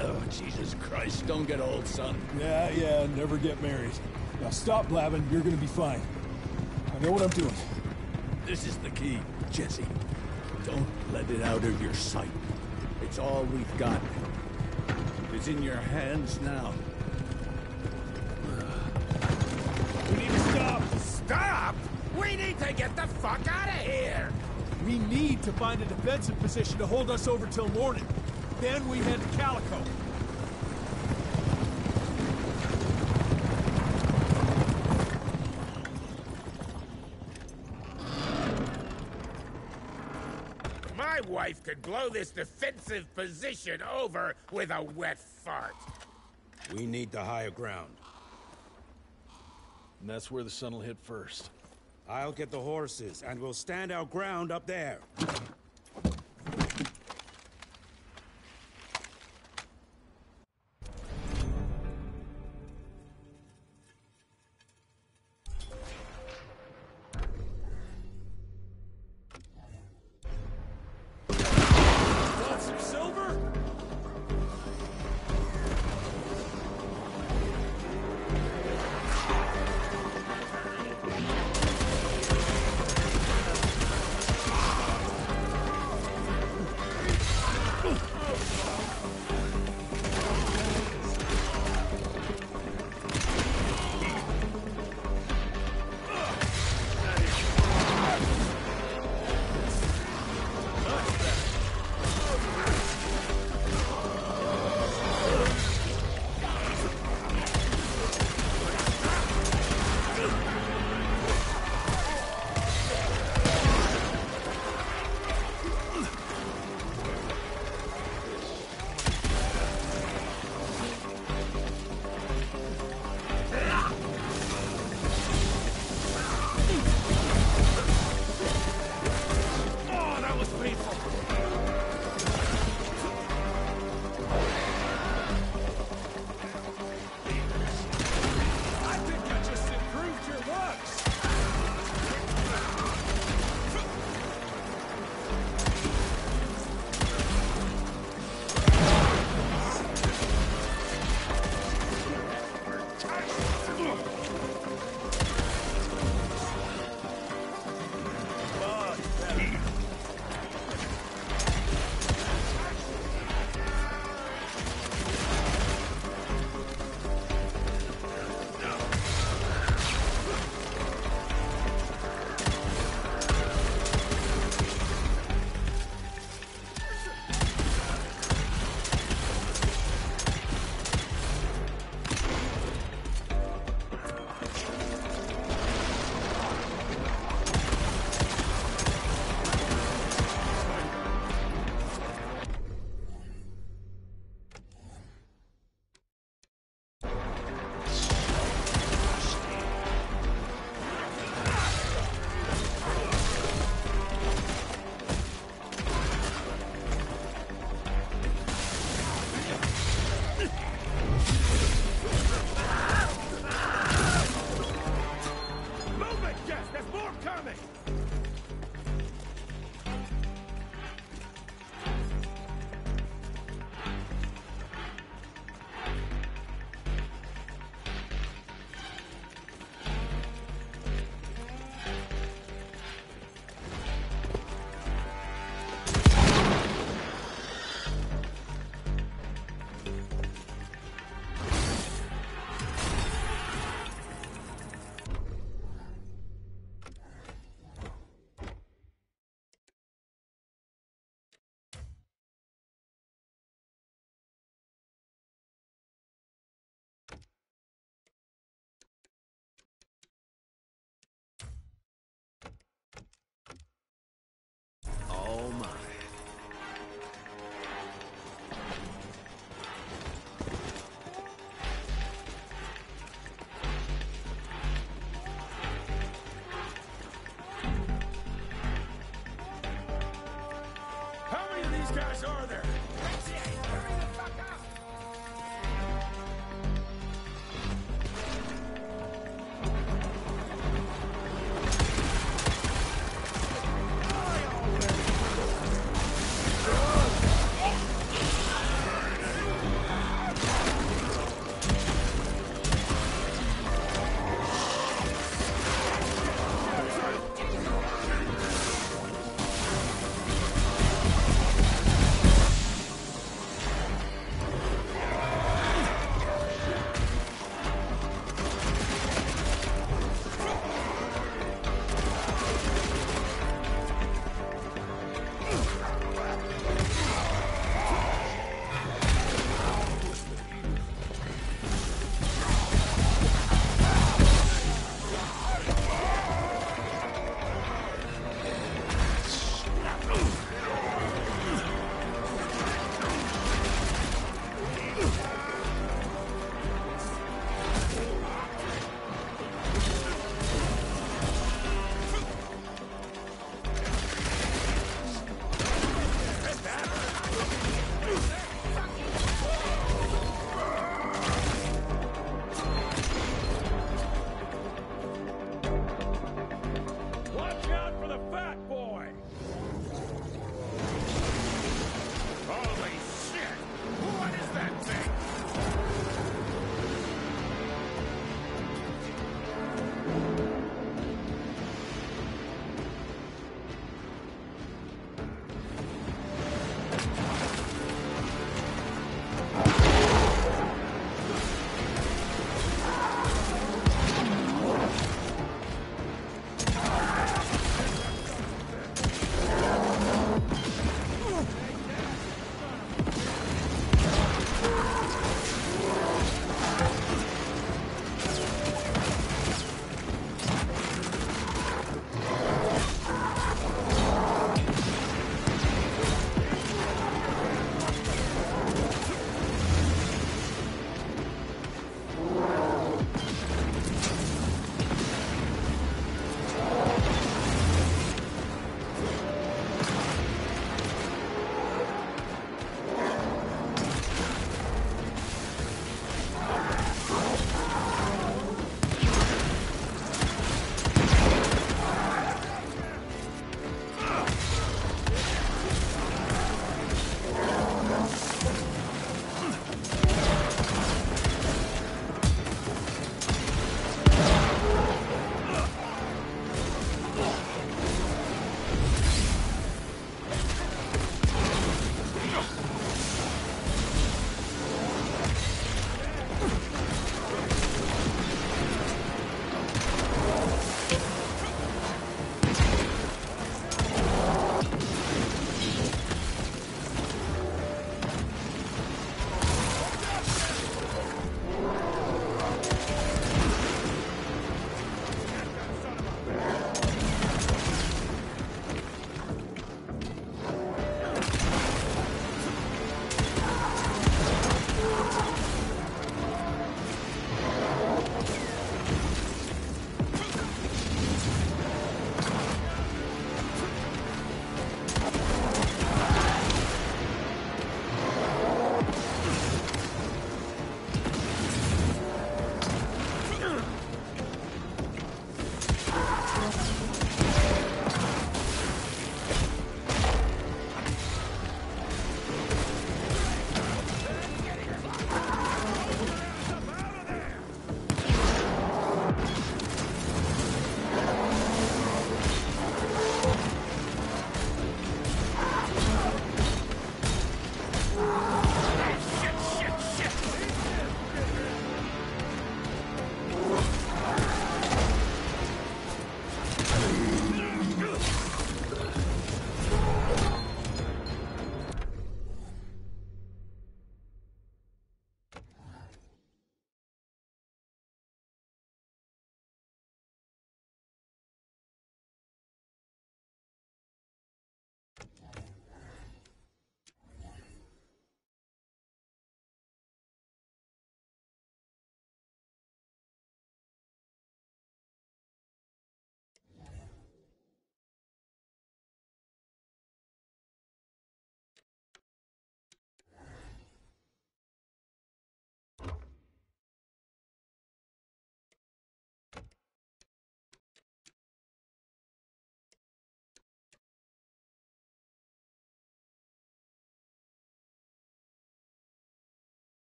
Oh, Jesus Christ, don't get old, son. Yeah, yeah, never get married. Now stop blabbing, you're gonna be fine. I know what I'm doing. This is the key, Jesse. Don't let it out of your sight. It's all we've got. It's in your hands now. We need to stop! Stop? We need to get the fuck out of here! We need to find a defensive position to hold us over till morning. Then we head to Calico. My wife could blow this defensive position over with a wet fart. We need the higher ground. And that's where the sun will hit first. I'll get the horses, and we'll stand our ground up there.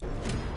On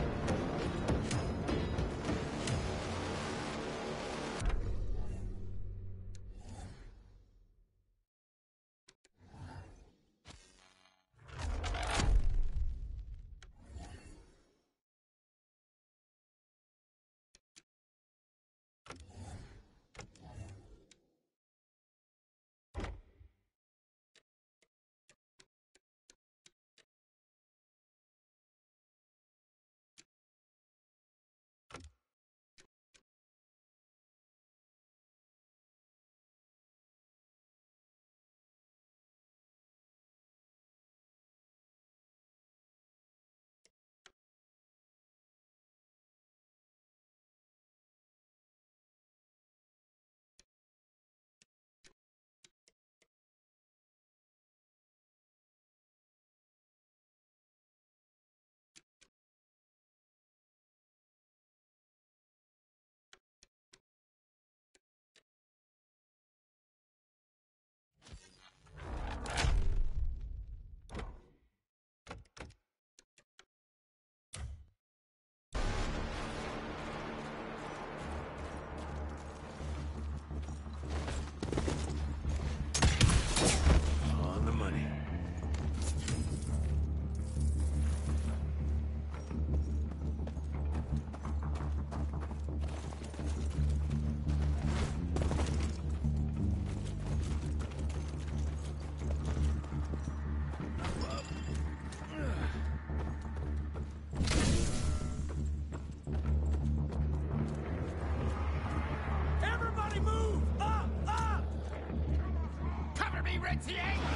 Cover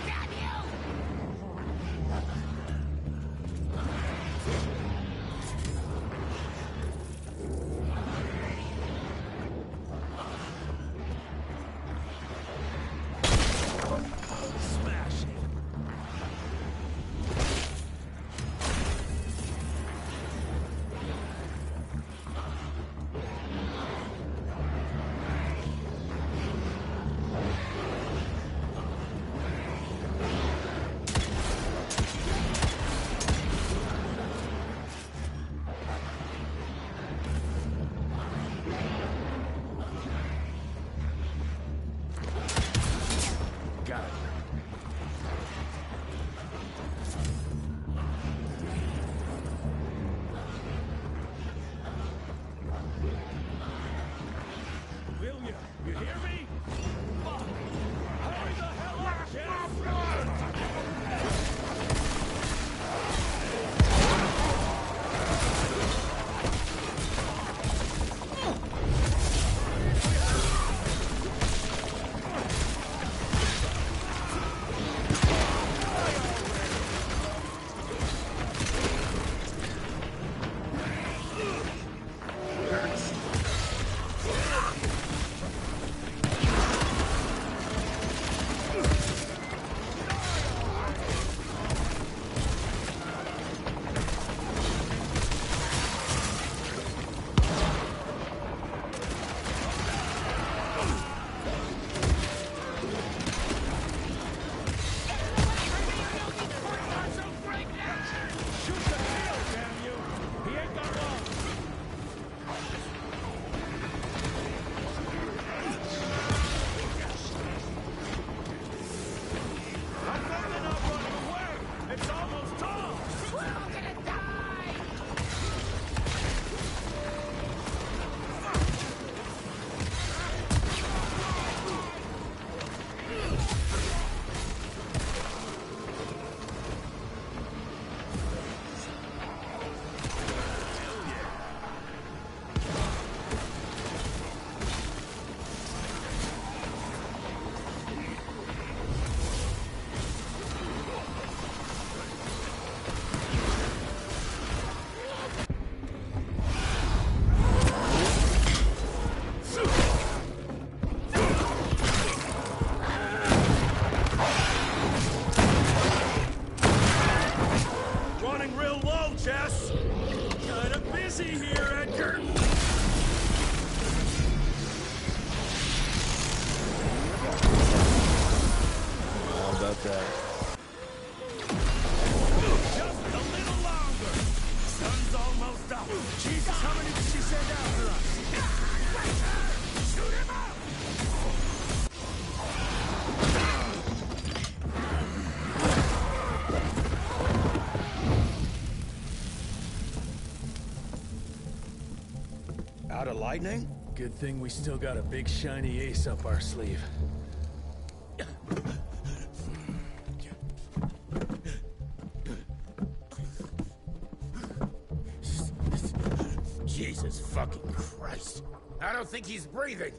lightning? Good thing we still got a big shiny ace up our sleeve. Jesus fucking Christ. I don't think he's breathing.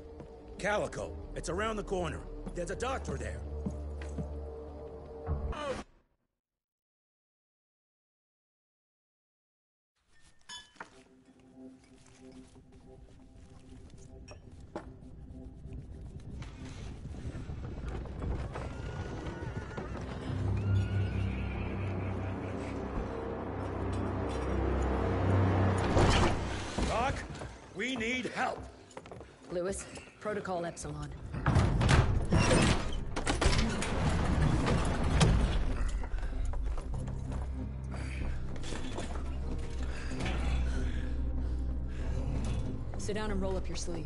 Calico, it's around the corner. There's a doctor there. Epsilon. Sit down and roll up your sleeve.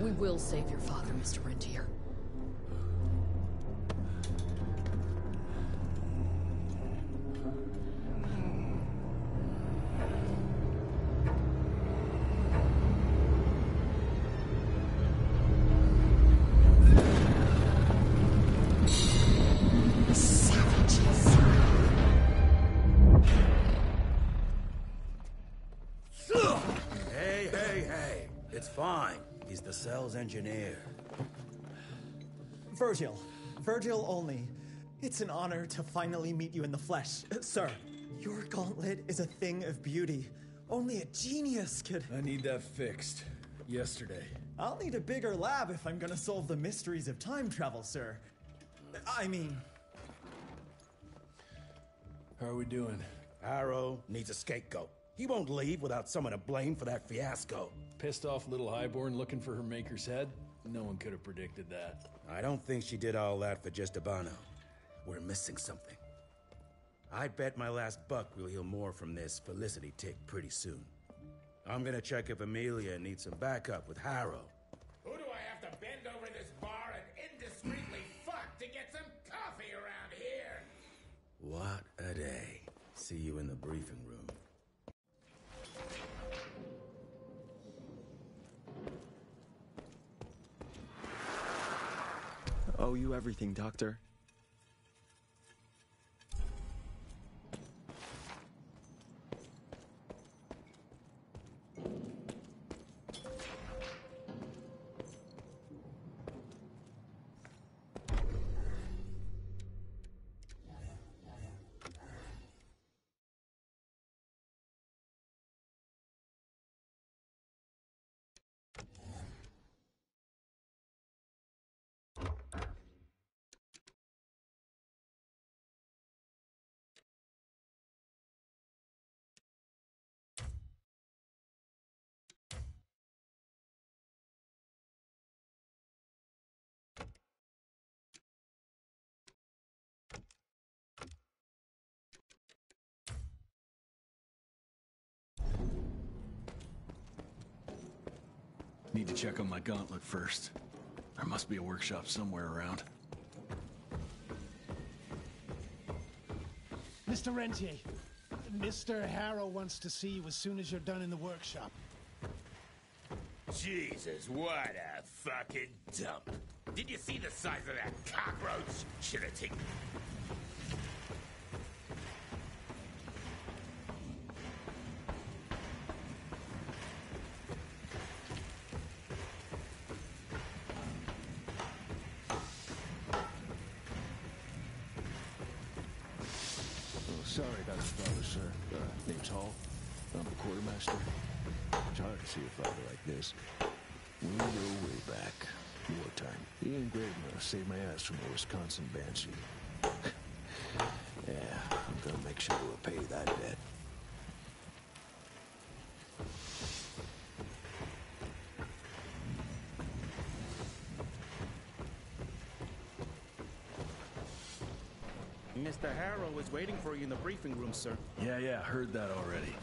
We will save your father, Mr. Rentier. Virgil. Virgil only. It's an honor to finally meet you in the flesh. Sir, your gauntlet is a thing of beauty. Only a genius could. I need that fixed. Yesterday. I'll need a bigger lab if I'm gonna solve the mysteries of time travel, sir. I mean, How are we doing? Harrow needs a scapegoat. He won't leave without someone to blame for that fiasco. Pissed off little highborn looking for her maker's head? No one could have predicted that. I don't think she did all that for just Abano. We're missing something. I bet my last buck we'll hear more from this Felicity tick pretty soon. I'm gonna check if Amelia needs some backup with Harrow. Who do I have to bend over this bar and indiscreetly fuck to get some coffee around here? What a day. See you in the briefing room. Owe you everything, Doctor. Need to check on my gauntlet first. There must be a workshop somewhere around. Mr. Rentier, Mr. Harrow wants to see you as soon as you're done in the workshop. Jesus, what a fucking dump. Did you see the size of that cockroach? Should have taken. Oh, sorry about father, sir. Uh, name's Hall. I'm the quartermaster. It's hard to see a father like this. We go way back. Wartime. He ain't great enough to save my ass from a Wisconsin Banshee. yeah, I'm gonna make sure to repay that debt. Mr. Harrow is waiting for you in the briefing room, sir. Yeah, yeah, heard that already.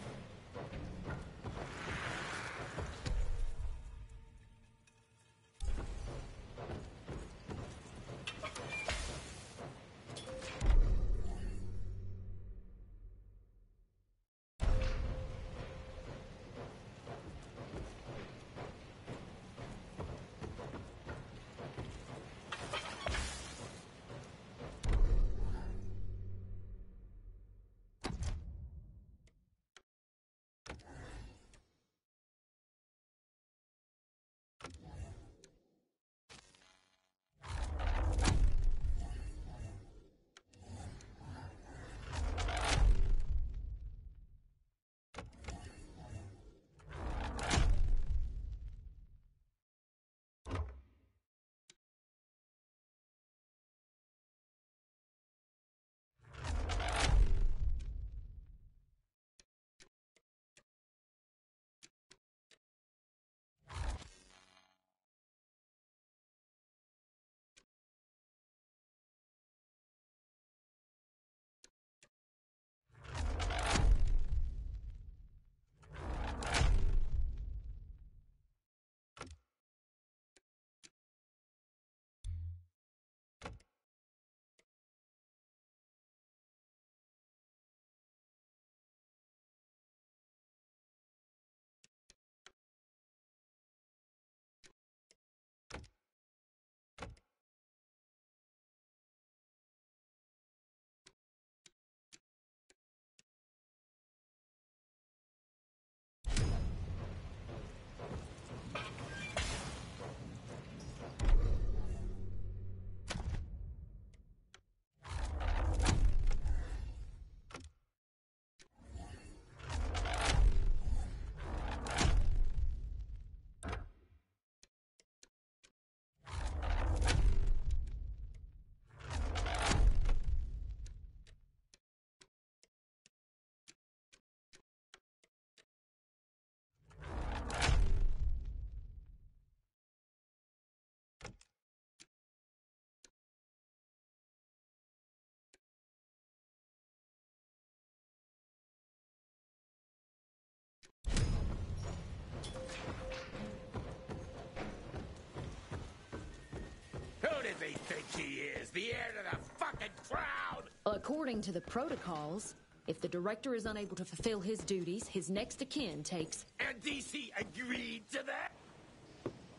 Is the heir to the fucking crown! According to the protocols, if the director is unable to fulfill his duties, his next of kin takes. And DC agreed to that?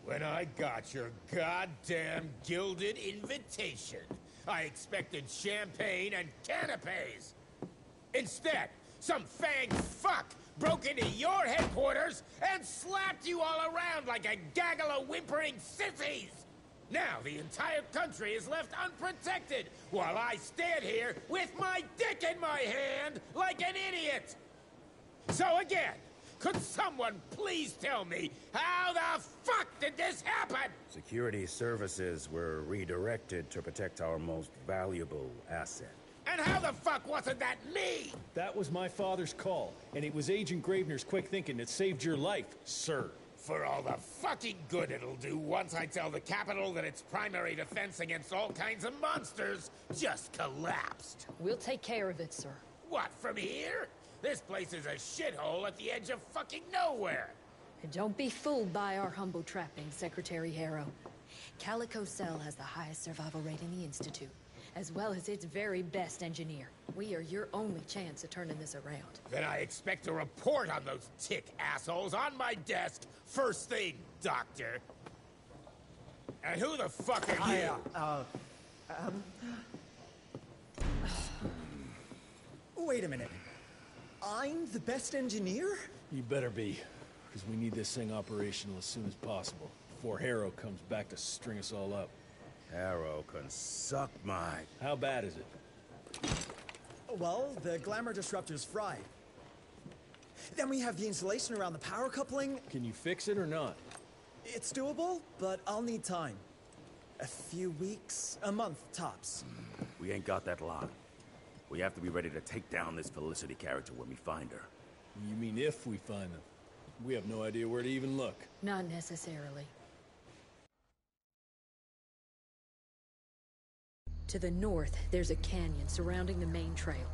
When I got your goddamn gilded invitation, I expected champagne and canapes. Instead, some fang fuck broke into your headquarters and slapped you all around like a gaggle of whimpering sissies! Now the entire country is left unprotected while I stand here with my dick in my hand like an idiot! So again, could someone please tell me how the fuck did this happen? Security services were redirected to protect our most valuable asset. And how the fuck wasn't that me? That was my father's call, and it was Agent Gravener's quick thinking that saved your life, sir. For all the fucking good it'll do once I tell the Capitol that its primary defense against all kinds of monsters just collapsed. We'll take care of it, sir. What, from here? This place is a shithole at the edge of fucking nowhere. And don't be fooled by our humble trappings, Secretary Harrow. Calico Cell has the highest survival rate in the Institute, as well as its very best engineer. We are your only chance of turning this around. Then I expect a report on those tick assholes on my desk first thing, Doctor. And who the fuck are you? I, uh, uh, um... Wait a minute. I'm the best engineer? You better be, because we need this thing operational as soon as possible, before Harrow comes back to string us all up. Harrow can suck my... How bad is it? Well, the glamour disruptor's fried. Then we have the insulation around the power coupling. Can you fix it or not? It's doable, but I'll need time. A few weeks, a month tops. We ain't got that long. We have to be ready to take down this Felicity character when we find her. You mean if we find them? We have no idea where to even look. Not necessarily. To the north, there's a canyon surrounding the main trail.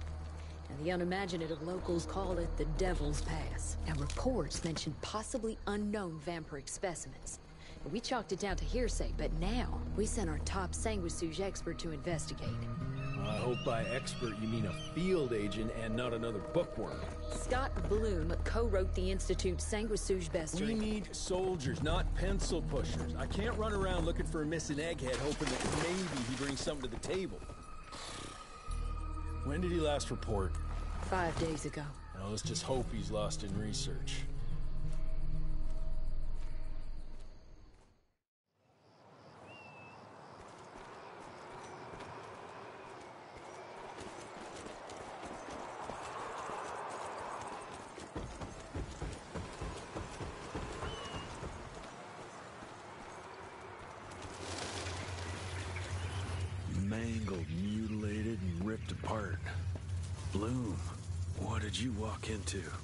And the unimaginative locals call it the Devil's Pass. Now, reports mention possibly unknown vampiric specimens. We chalked it down to hearsay, but now we sent our top Sanguisuga expert to investigate. I hope by expert you mean a field agent and not another bookworm. Scott Bloom co-wrote the Institute's Sanguisuga Bestiary. We need soldiers, not pencil pushers. I can't run around looking for a missing egghead hoping that maybe he brings something to the table. When did he last report? Five days ago. Now let's just hope he's lost in research. Mangled, mutilated, and ripped apart. Bloom, what did you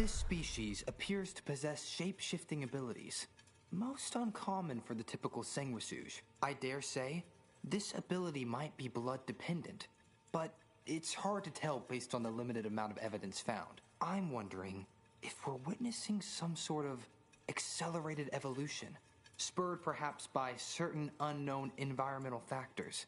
This species appears to possess shape-shifting abilities, most uncommon for the typical Sanguisuga. I dare say, this ability might be blood-dependent, but it's hard to tell based on the limited amount of evidence found. I'm wondering if we're witnessing some sort of accelerated evolution, spurred perhaps by certain unknown environmental factors.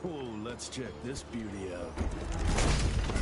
Whoa, let's check this beauty out.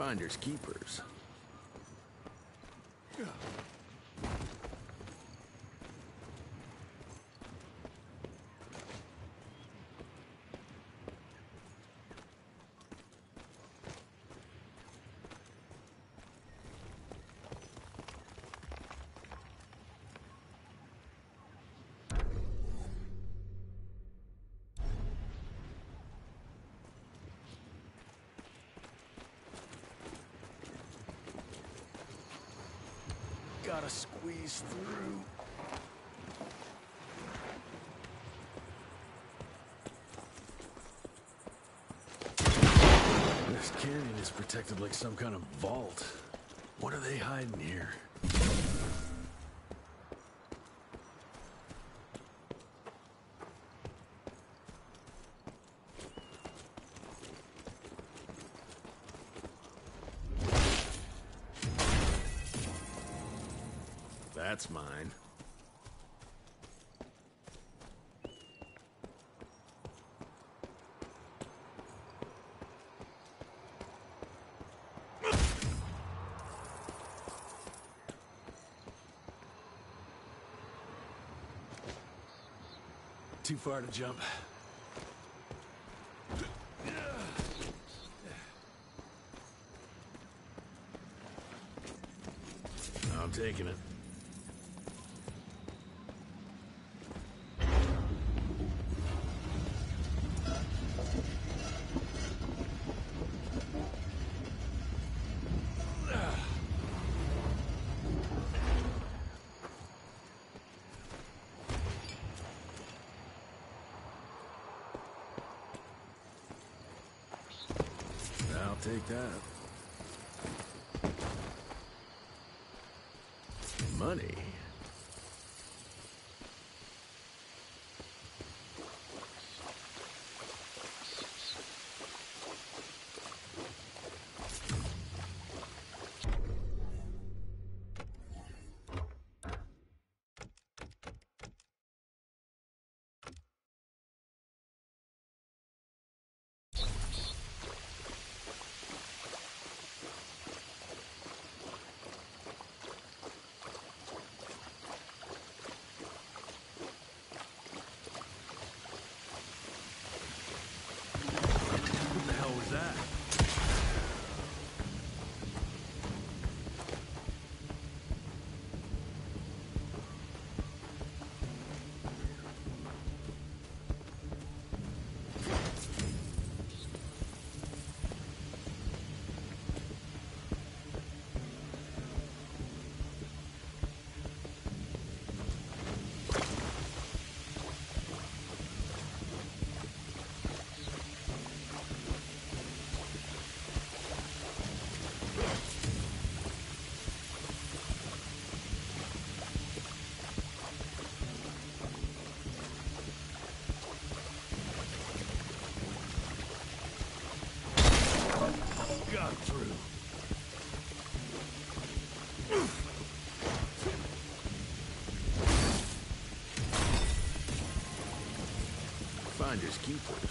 Finders keepers. Gotta squeeze through. This canyon is protected like some kind of vault. What are they hiding here? That's mine. Too far to jump. I'm taking it. I'll take that. Finders keepers. He's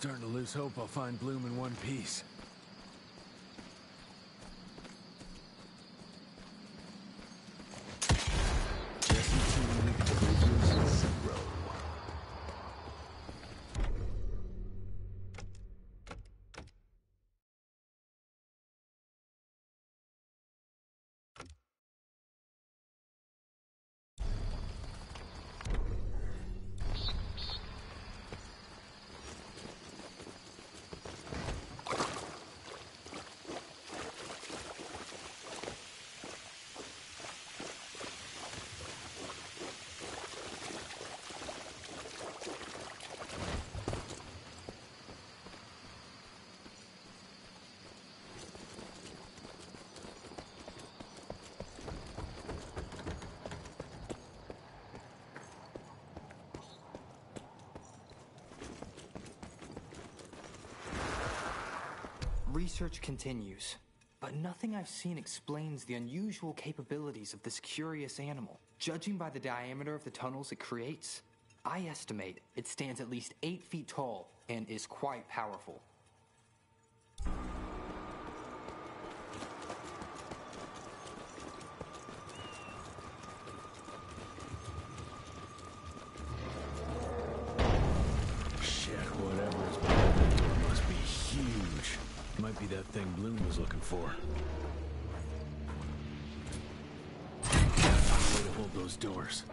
Starting to lose hope I'll find Bloom in one piece. Jesse Two Bridges Zero. Research continues, but nothing I've seen explains the unusual capabilities of this curious animal. Judging by the diameter of the tunnels it creates, I estimate it stands at least 8 feet tall and is quite powerful. Looking for. Way to hold those doors.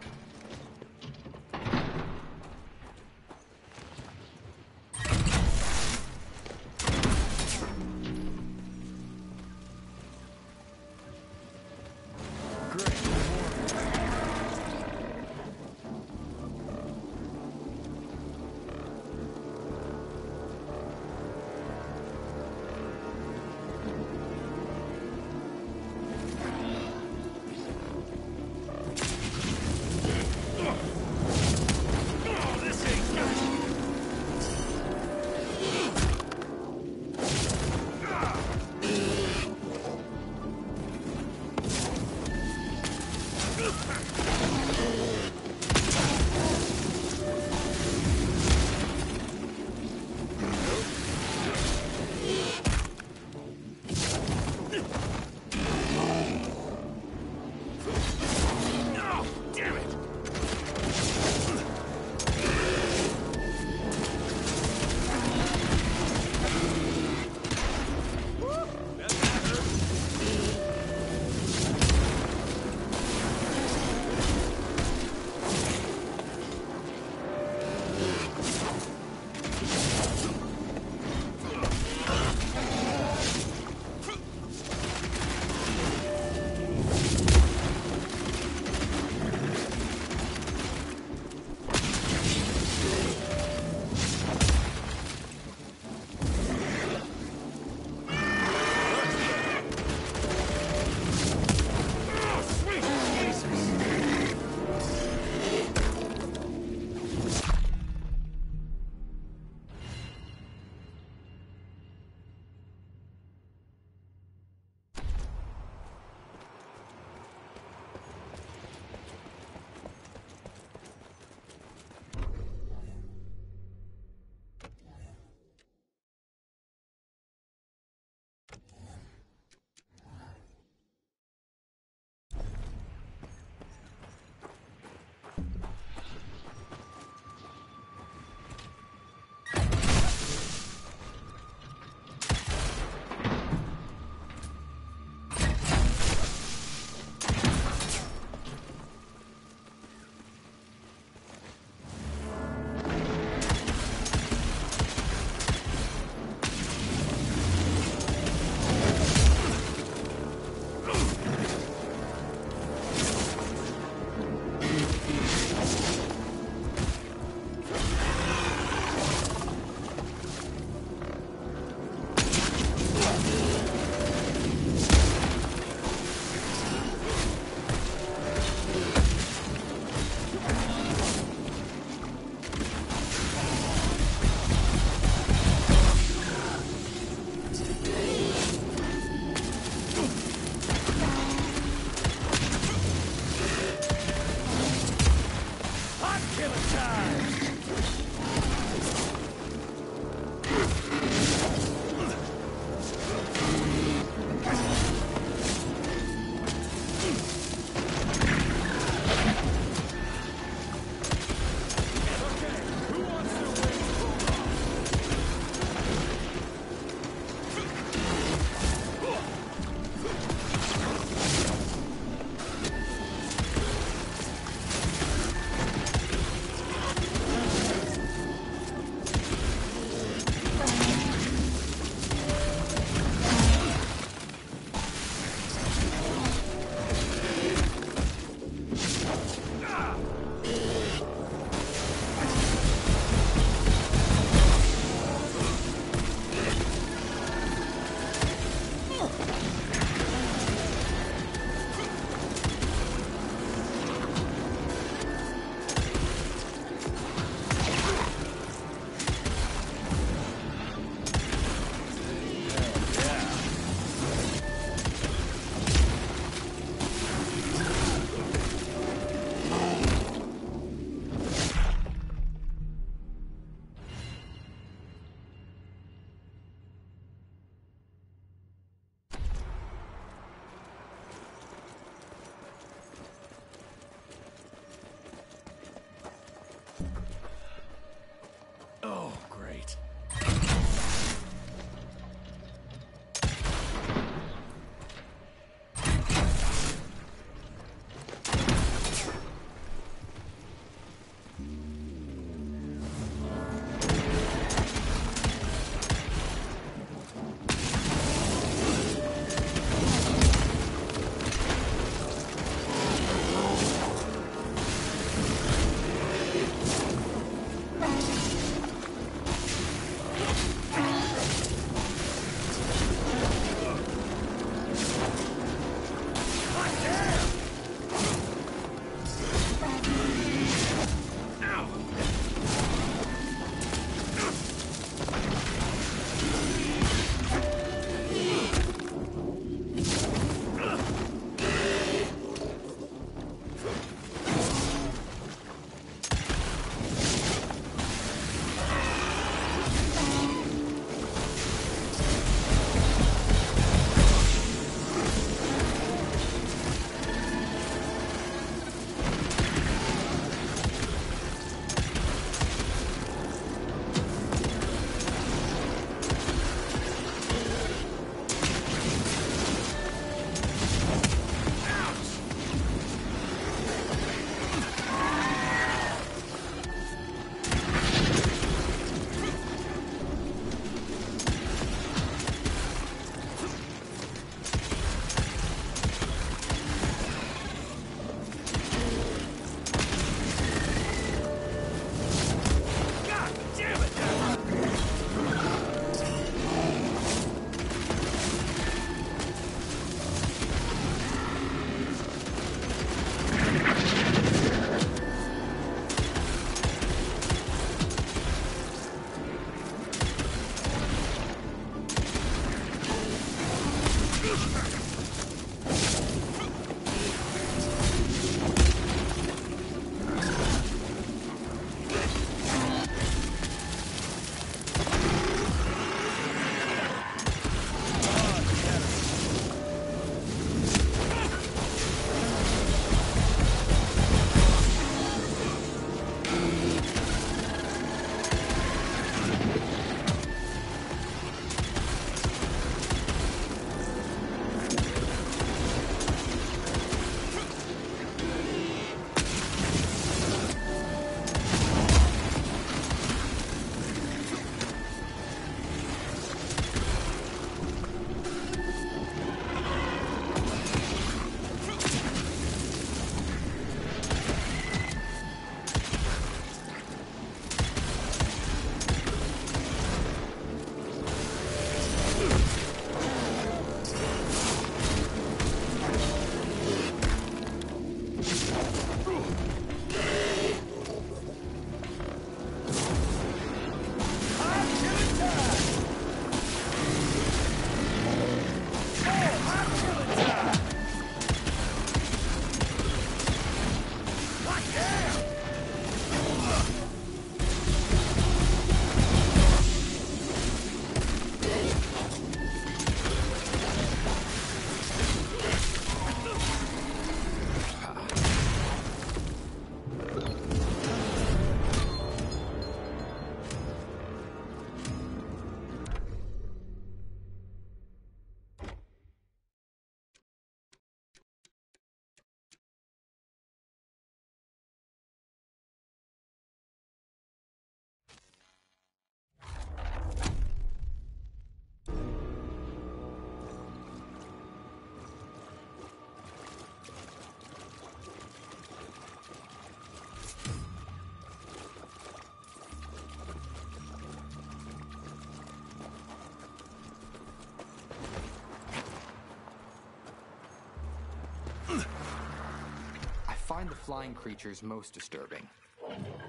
Find the flying creatures most disturbing.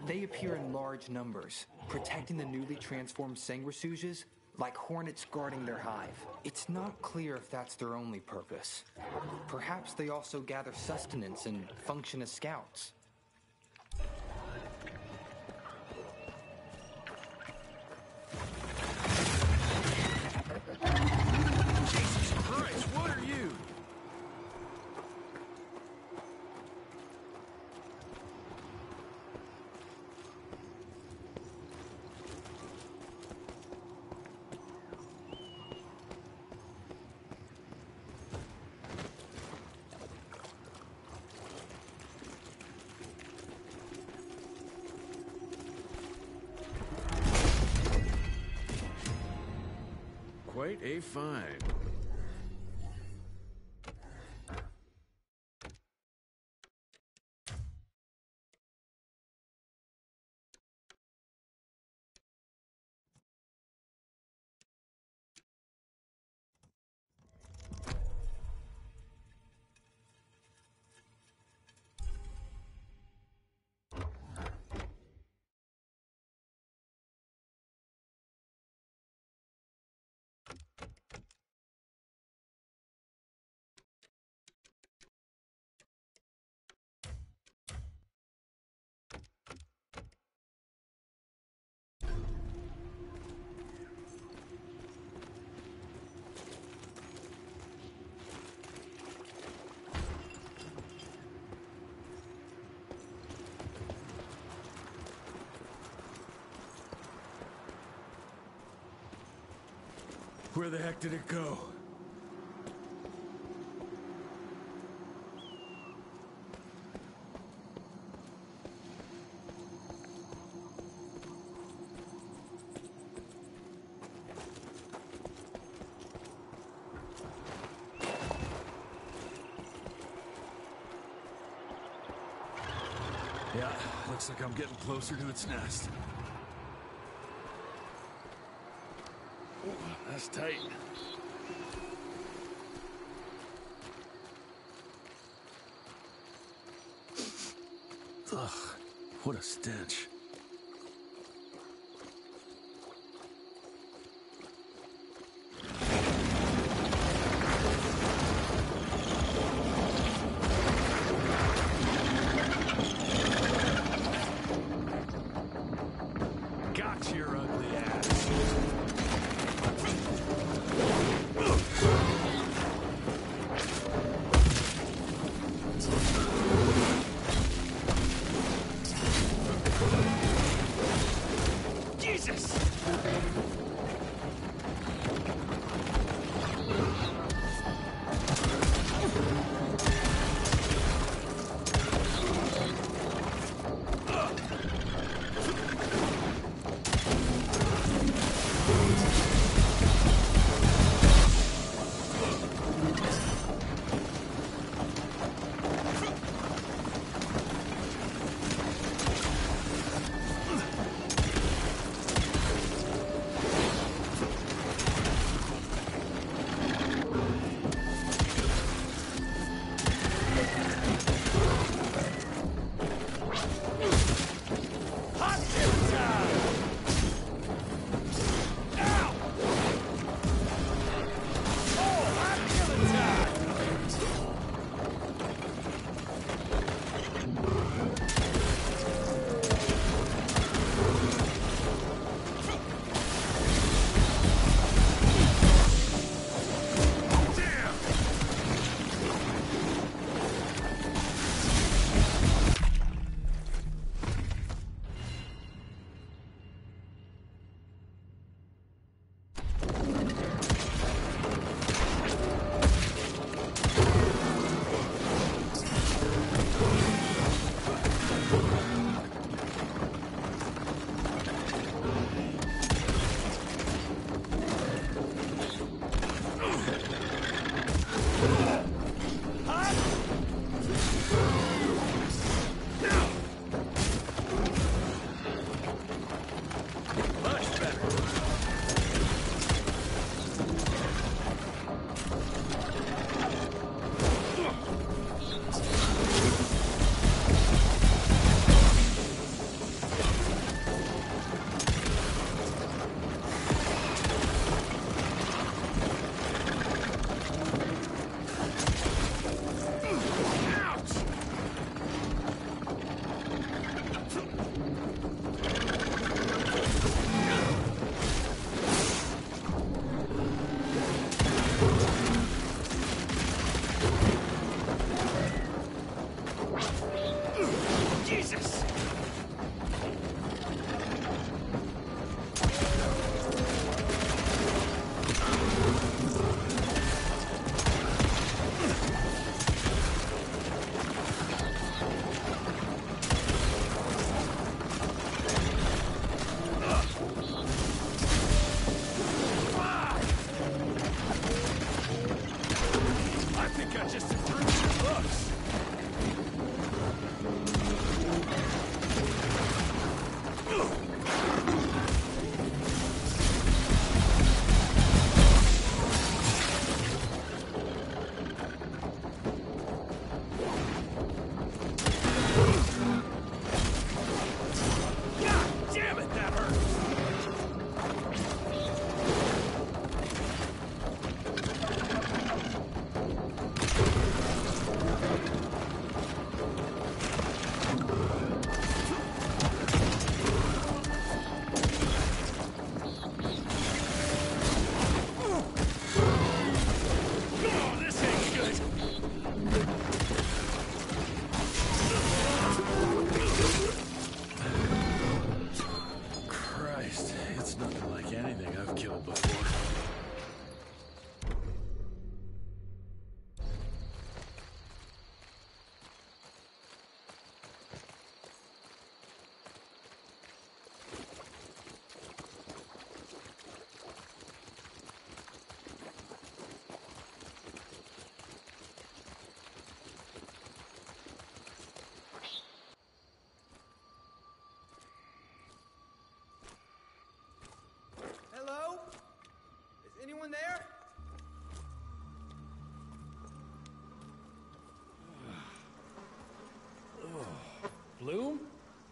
They appear in large numbers, protecting the newly transformed sanguisuges like hornets guarding their hive. It's not clear if that's their only purpose. Perhaps they also gather sustenance and function as scouts. J5. Where the heck did it go? Yeah, looks like I'm getting closer to its nest. Ooh, tight. Ugh, what a stench.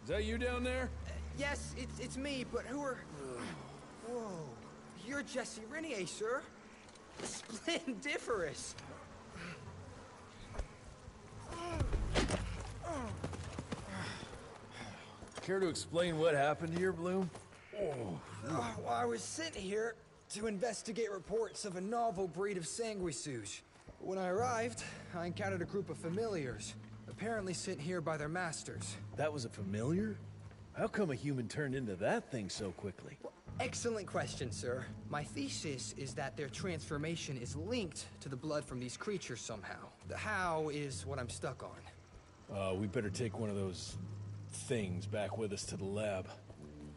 Is that you down there? Yes, it's, it's me, but who are... Whoa. You're Jesse Rentier, sir. Splendiferous. Care to explain what happened here, Bloom? Uh, well, I was sent here to investigate reports of a novel breed of sanguisuge. When I arrived, I encountered a group of familiars, apparently sent here by their masters. That was a familiar? How come a human turned into that thing so quickly? Excellent question, sir. My thesis is that their transformation is linked to the blood from these creatures somehow. The how is what I'm stuck on. Uh, we better take one of those things back with us to the lab.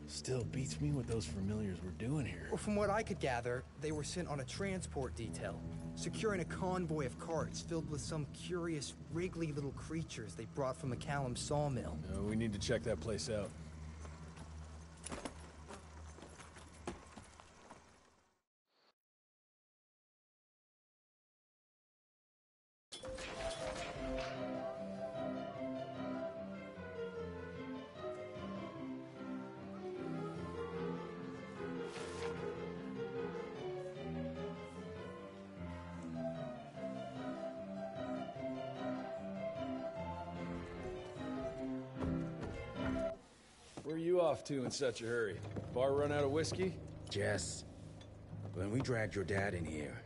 Still beats me what those familiars were doing here. Well, from what I could gather, they were sent on a transport detail, securing a convoy of carts filled with some curious, wriggly little creatures they brought from McCallum sawmill. Uh, we need to check that place out. To in such a hurry? Bar run out of whiskey? Jess, when we dragged your dad in here,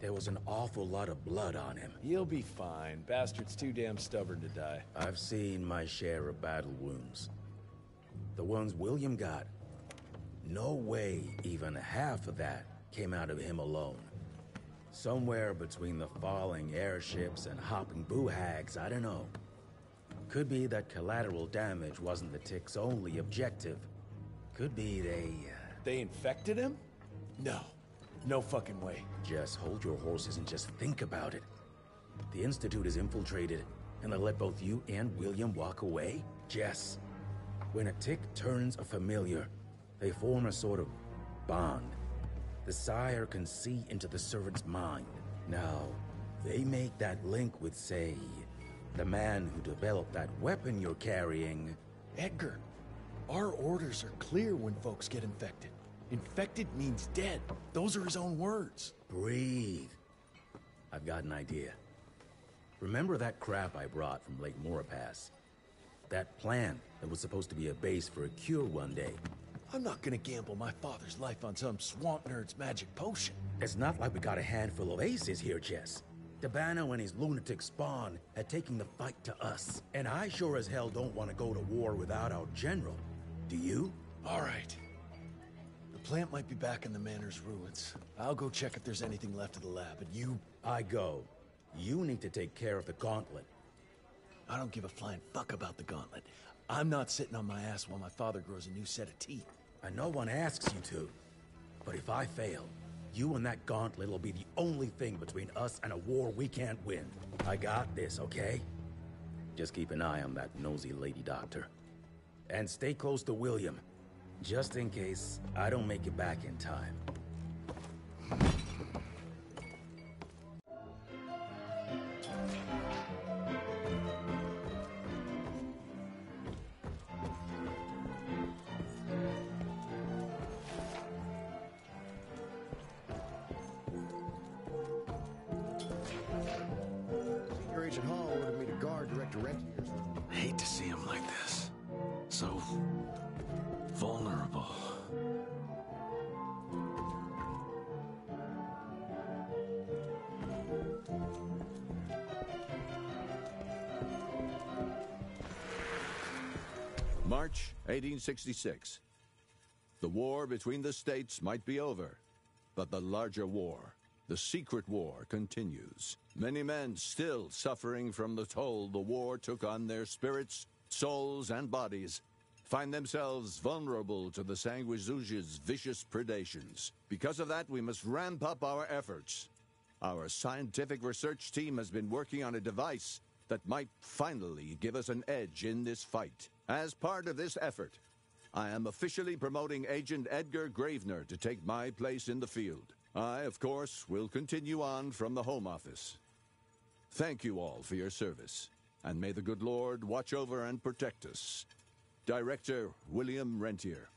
there was an awful lot of blood on him. He'll be fine. Bastard's too damn stubborn to die. I've seen my share of battle wounds. The ones William got, no way even half of that came out of him alone. Somewhere between the falling airships and hopping boo hags, I don't know. Could be that collateral damage wasn't the tick's only objective. Could be they. Uh... They infected him? No. No fucking way. Just hold your horses and just think about it. The Institute is infiltrated, and they let both you and William walk away? Jess, when a tick turns a familiar, they form a sort of bond. The sire can see into the servant's mind. Now, they make that link with, say, the man who developed that weapon you're carrying. Edgar, our orders are clear when folks get infected. Infected means dead. Those are his own words. Breathe. I've got an idea. Remember that crap I brought from Lake Morapass? That plan that was supposed to be a base for a cure one day. I'm not gonna gamble my father's life on some swamp nerd's magic potion. It's not like we got a handful of aces here, Jess. Dabano and his lunatic spawn had taken the fight to us. And I sure as hell don't want to go to war without our general. Do you? All right. The plant might be back in the manor's ruins. I'll go check if there's anything left of the lab, and you... I go. You need to take care of the gauntlet. I don't give a flying fuck about the gauntlet. I'm not sitting on my ass while my father grows a new set of teeth. And no one asks you to. But if I fail, you and that gauntlet will be the only thing between us and a war we can't win. I got this, okay? Just keep an eye on that nosy lady doctor. And stay close to William, just in case I don't make it back in time. 1866. The war between the states might be over, but the larger war, the secret war, continues. Many men still suffering from the toll the war took on their spirits, souls, and bodies find themselves vulnerable to the Sanguisuga's vicious predations. Because of that, we must ramp up our efforts. Our scientific research team has been working on a device that might finally give us an edge in this fight. As part of this effort, I am officially promoting Agent Edgar Gravener to take my place in the field. I, of course, will continue on from the Home Office. Thank you all for your service, and may the good Lord watch over and protect us Director William Rentier.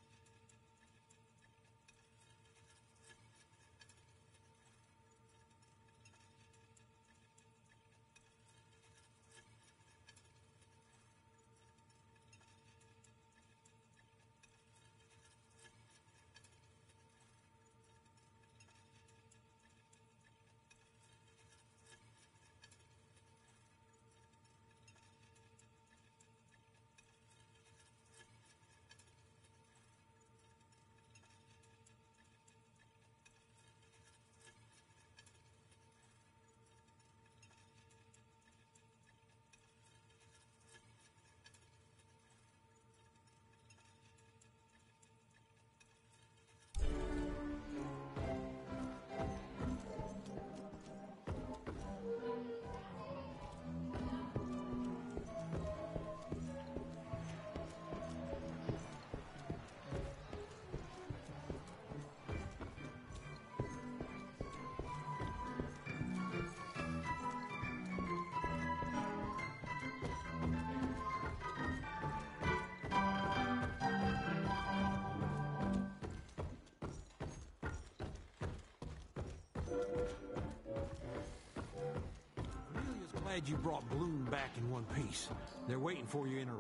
Glad you brought Bloom back in one piece. They're waiting for you in her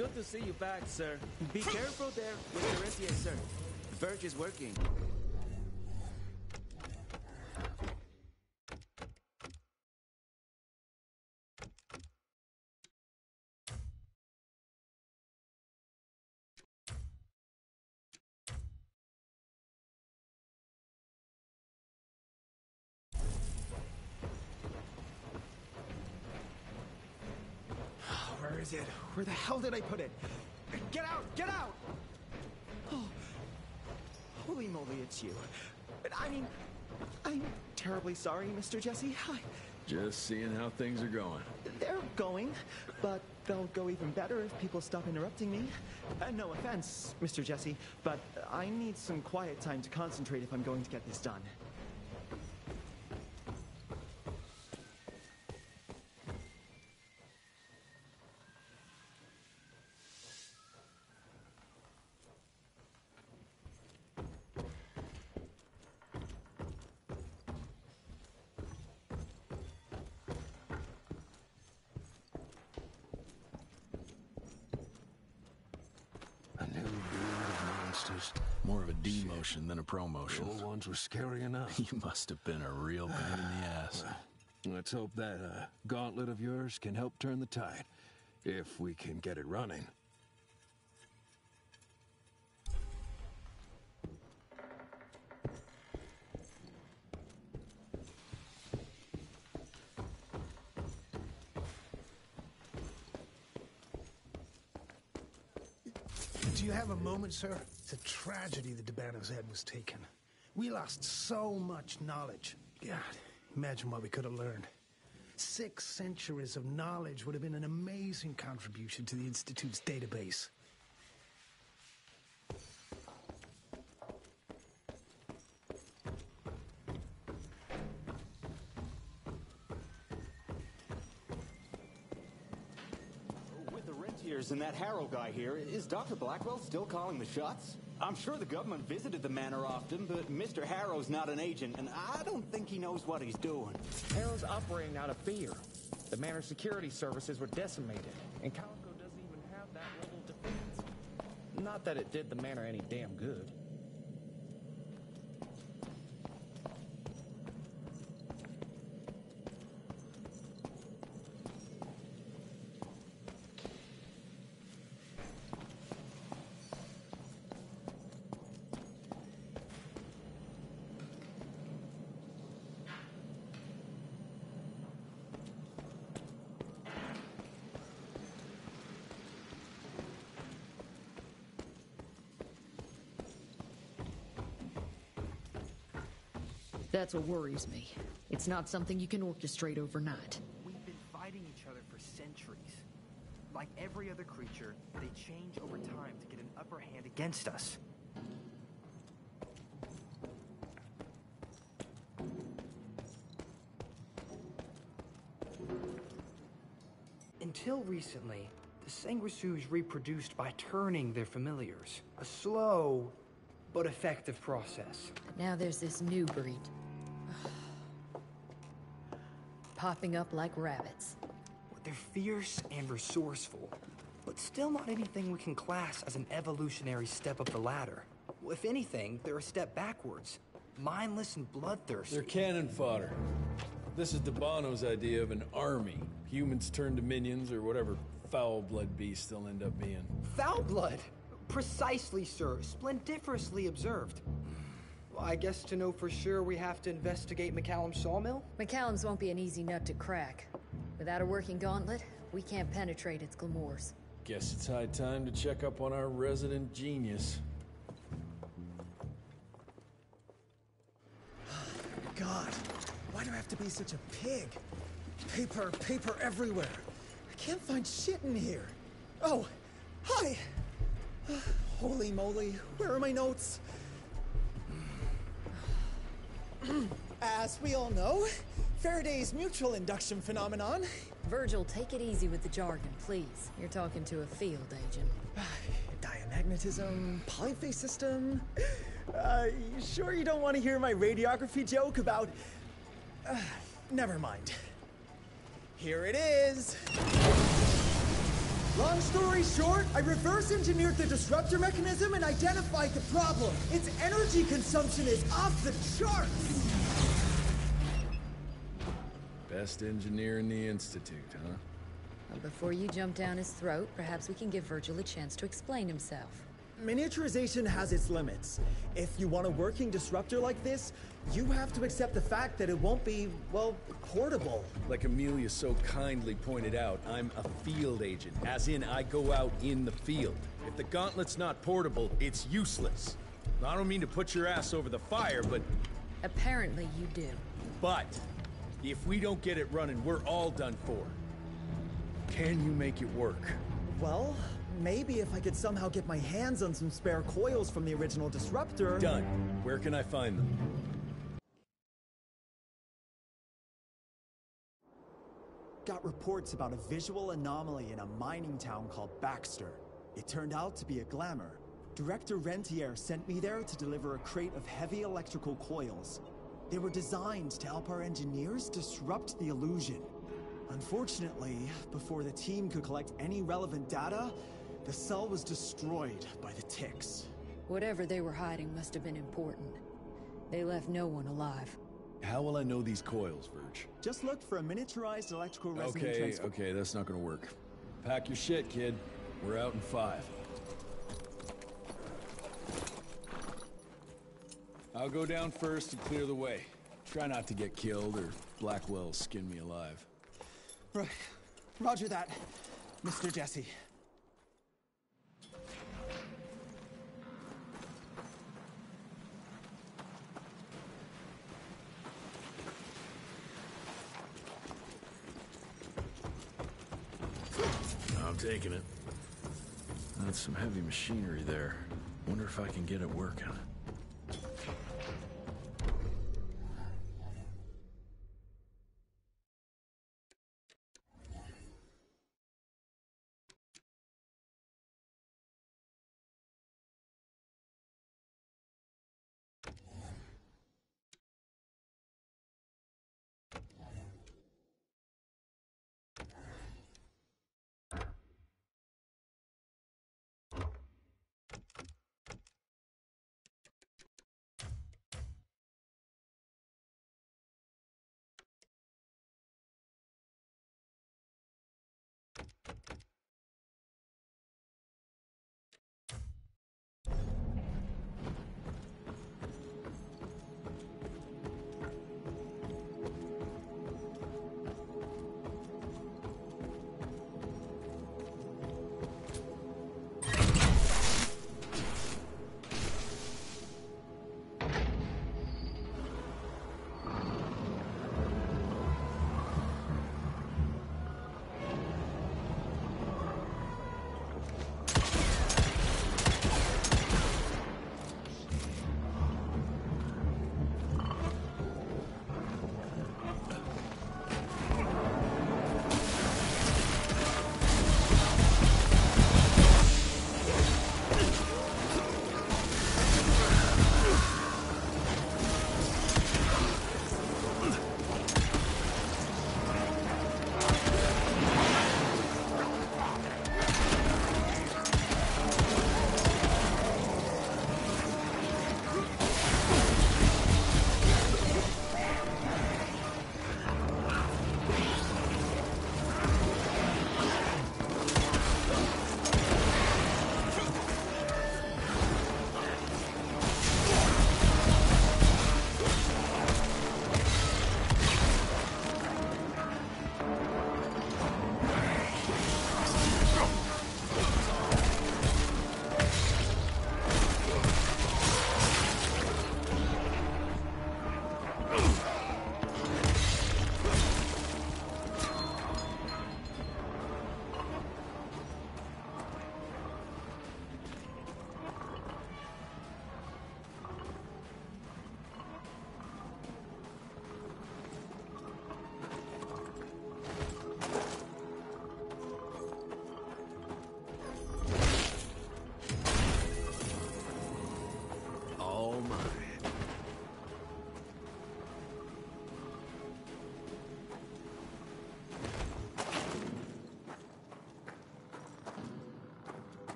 Good to see you back, sir. Be careful there with the Rentier, sir. Verge is working. Where is it? Where the hell did I put it? Get out! Get out! Oh, holy moly, it's you. But I mean, I'm terribly sorry, Mr. Jesse. I, Just seeing how things are going. they're going, but they'll go even better if people stop interrupting me. Uh, no offense, Mr. Jesse, but I need some quiet time to concentrate if I'm going to get this done. A new breed of monsters. More of a demotion than a promotion. The old ones were scary enough. You must have been a real pain in the ass. Let's hope that uh, gauntlet of yours can help turn the tide. If we can get it running. Do you have a moment, sir? It's a tragedy that Debano's head was taken. We lost so much knowledge. God, imagine what we could have learned. Six centuries of knowledge would have been an amazing contribution to the Institute's database. With the rentiers and that Harrow guy here, is Dr. Blackwell still calling the shots? I'm sure the government visited the manor often, but Mr. Harrow's not an agent, and I don't think he knows what he's doing. Harrow's operating out of fear. The manor security services were decimated, and Calico doesn't even have that level of defense. Not that it did the manor any damn good. That's what worries me. It's not something you can orchestrate overnight. We've been fighting each other for centuries. Like every other creature, they change over time to get an upper hand against us. Until recently, the Sanguisuga's reproduced by turning their familiars. A slow but effective process. Now there's this new breed. Popping up like rabbits. They're fierce and resourceful, but still not anything we can class as an evolutionary step up the ladder. Well, If anything, they're a step backwards. Mindless and bloodthirsty. They're cannon fodder. This is Debano's idea of an army. Humans turned to minions or whatever foul blood beasts they'll end up being. Foul blood? Precisely, sir. Splendiferously observed. Well, I guess to know for sure we have to investigate McCallum's sawmill? McCallum's won't be an easy nut to crack. Without a working gauntlet, we can't penetrate its glamours. Guess it's high time to check up on our resident genius. God, why do I have to be such a pig? Paper, paper everywhere. I can't find shit in here. Oh, hi! Holy moly, where are my notes? As we all know, Faraday's mutual induction phenomenon. Virgil, take it easy with the jargon, please. You're talking to a field agent. Diamagnetism, polyphase system. Uh, you sure you don't want to hear my radiography joke about. Uh, never mind. Here it is. Long story short, I reverse engineered the disruptor mechanism and identified the problem. Its energy consumption is off the charts. Best engineer in the Institute, huh? Well, before you jump down his throat, perhaps we can give Virgil a chance to explain himself. Miniaturization has its limits. If you want a working disruptor like this, you have to accept the fact that it won't be, well, portable. Like Amelia so kindly pointed out, I'm a field agent, as in I go out in the field. If the gauntlet's not portable, it's useless. I don't mean to put your ass over the fire, but... Apparently you do. But, if we don't get it running, we're all done for. Can you make it work? Well, maybe if I could somehow get my hands on some spare coils from the original disruptor. Done. Where can I find them? Got reports about a visual anomaly in a mining town called Baxter. It turned out to be a glamour. Director Rentier sent me there to deliver a crate of heavy electrical coils. They were designed to help our engineers disrupt the illusion. Unfortunately, before the team could collect any relevant data, the cell was destroyed by the ticks. Whatever they were hiding must have been important. They left no one alive. How will I know these coils, Verge? Just look for a miniaturized electrical resonant Okay, transfer. okay, that's not gonna work. Pack your shit, kid. We're out in five. I'll go down first to clear the way. Try not to get killed or Blackwell skin me alive. Right. Roger that, Mr. Jesse. Taking it. That's some heavy machinery there. Wonder if I can get it working.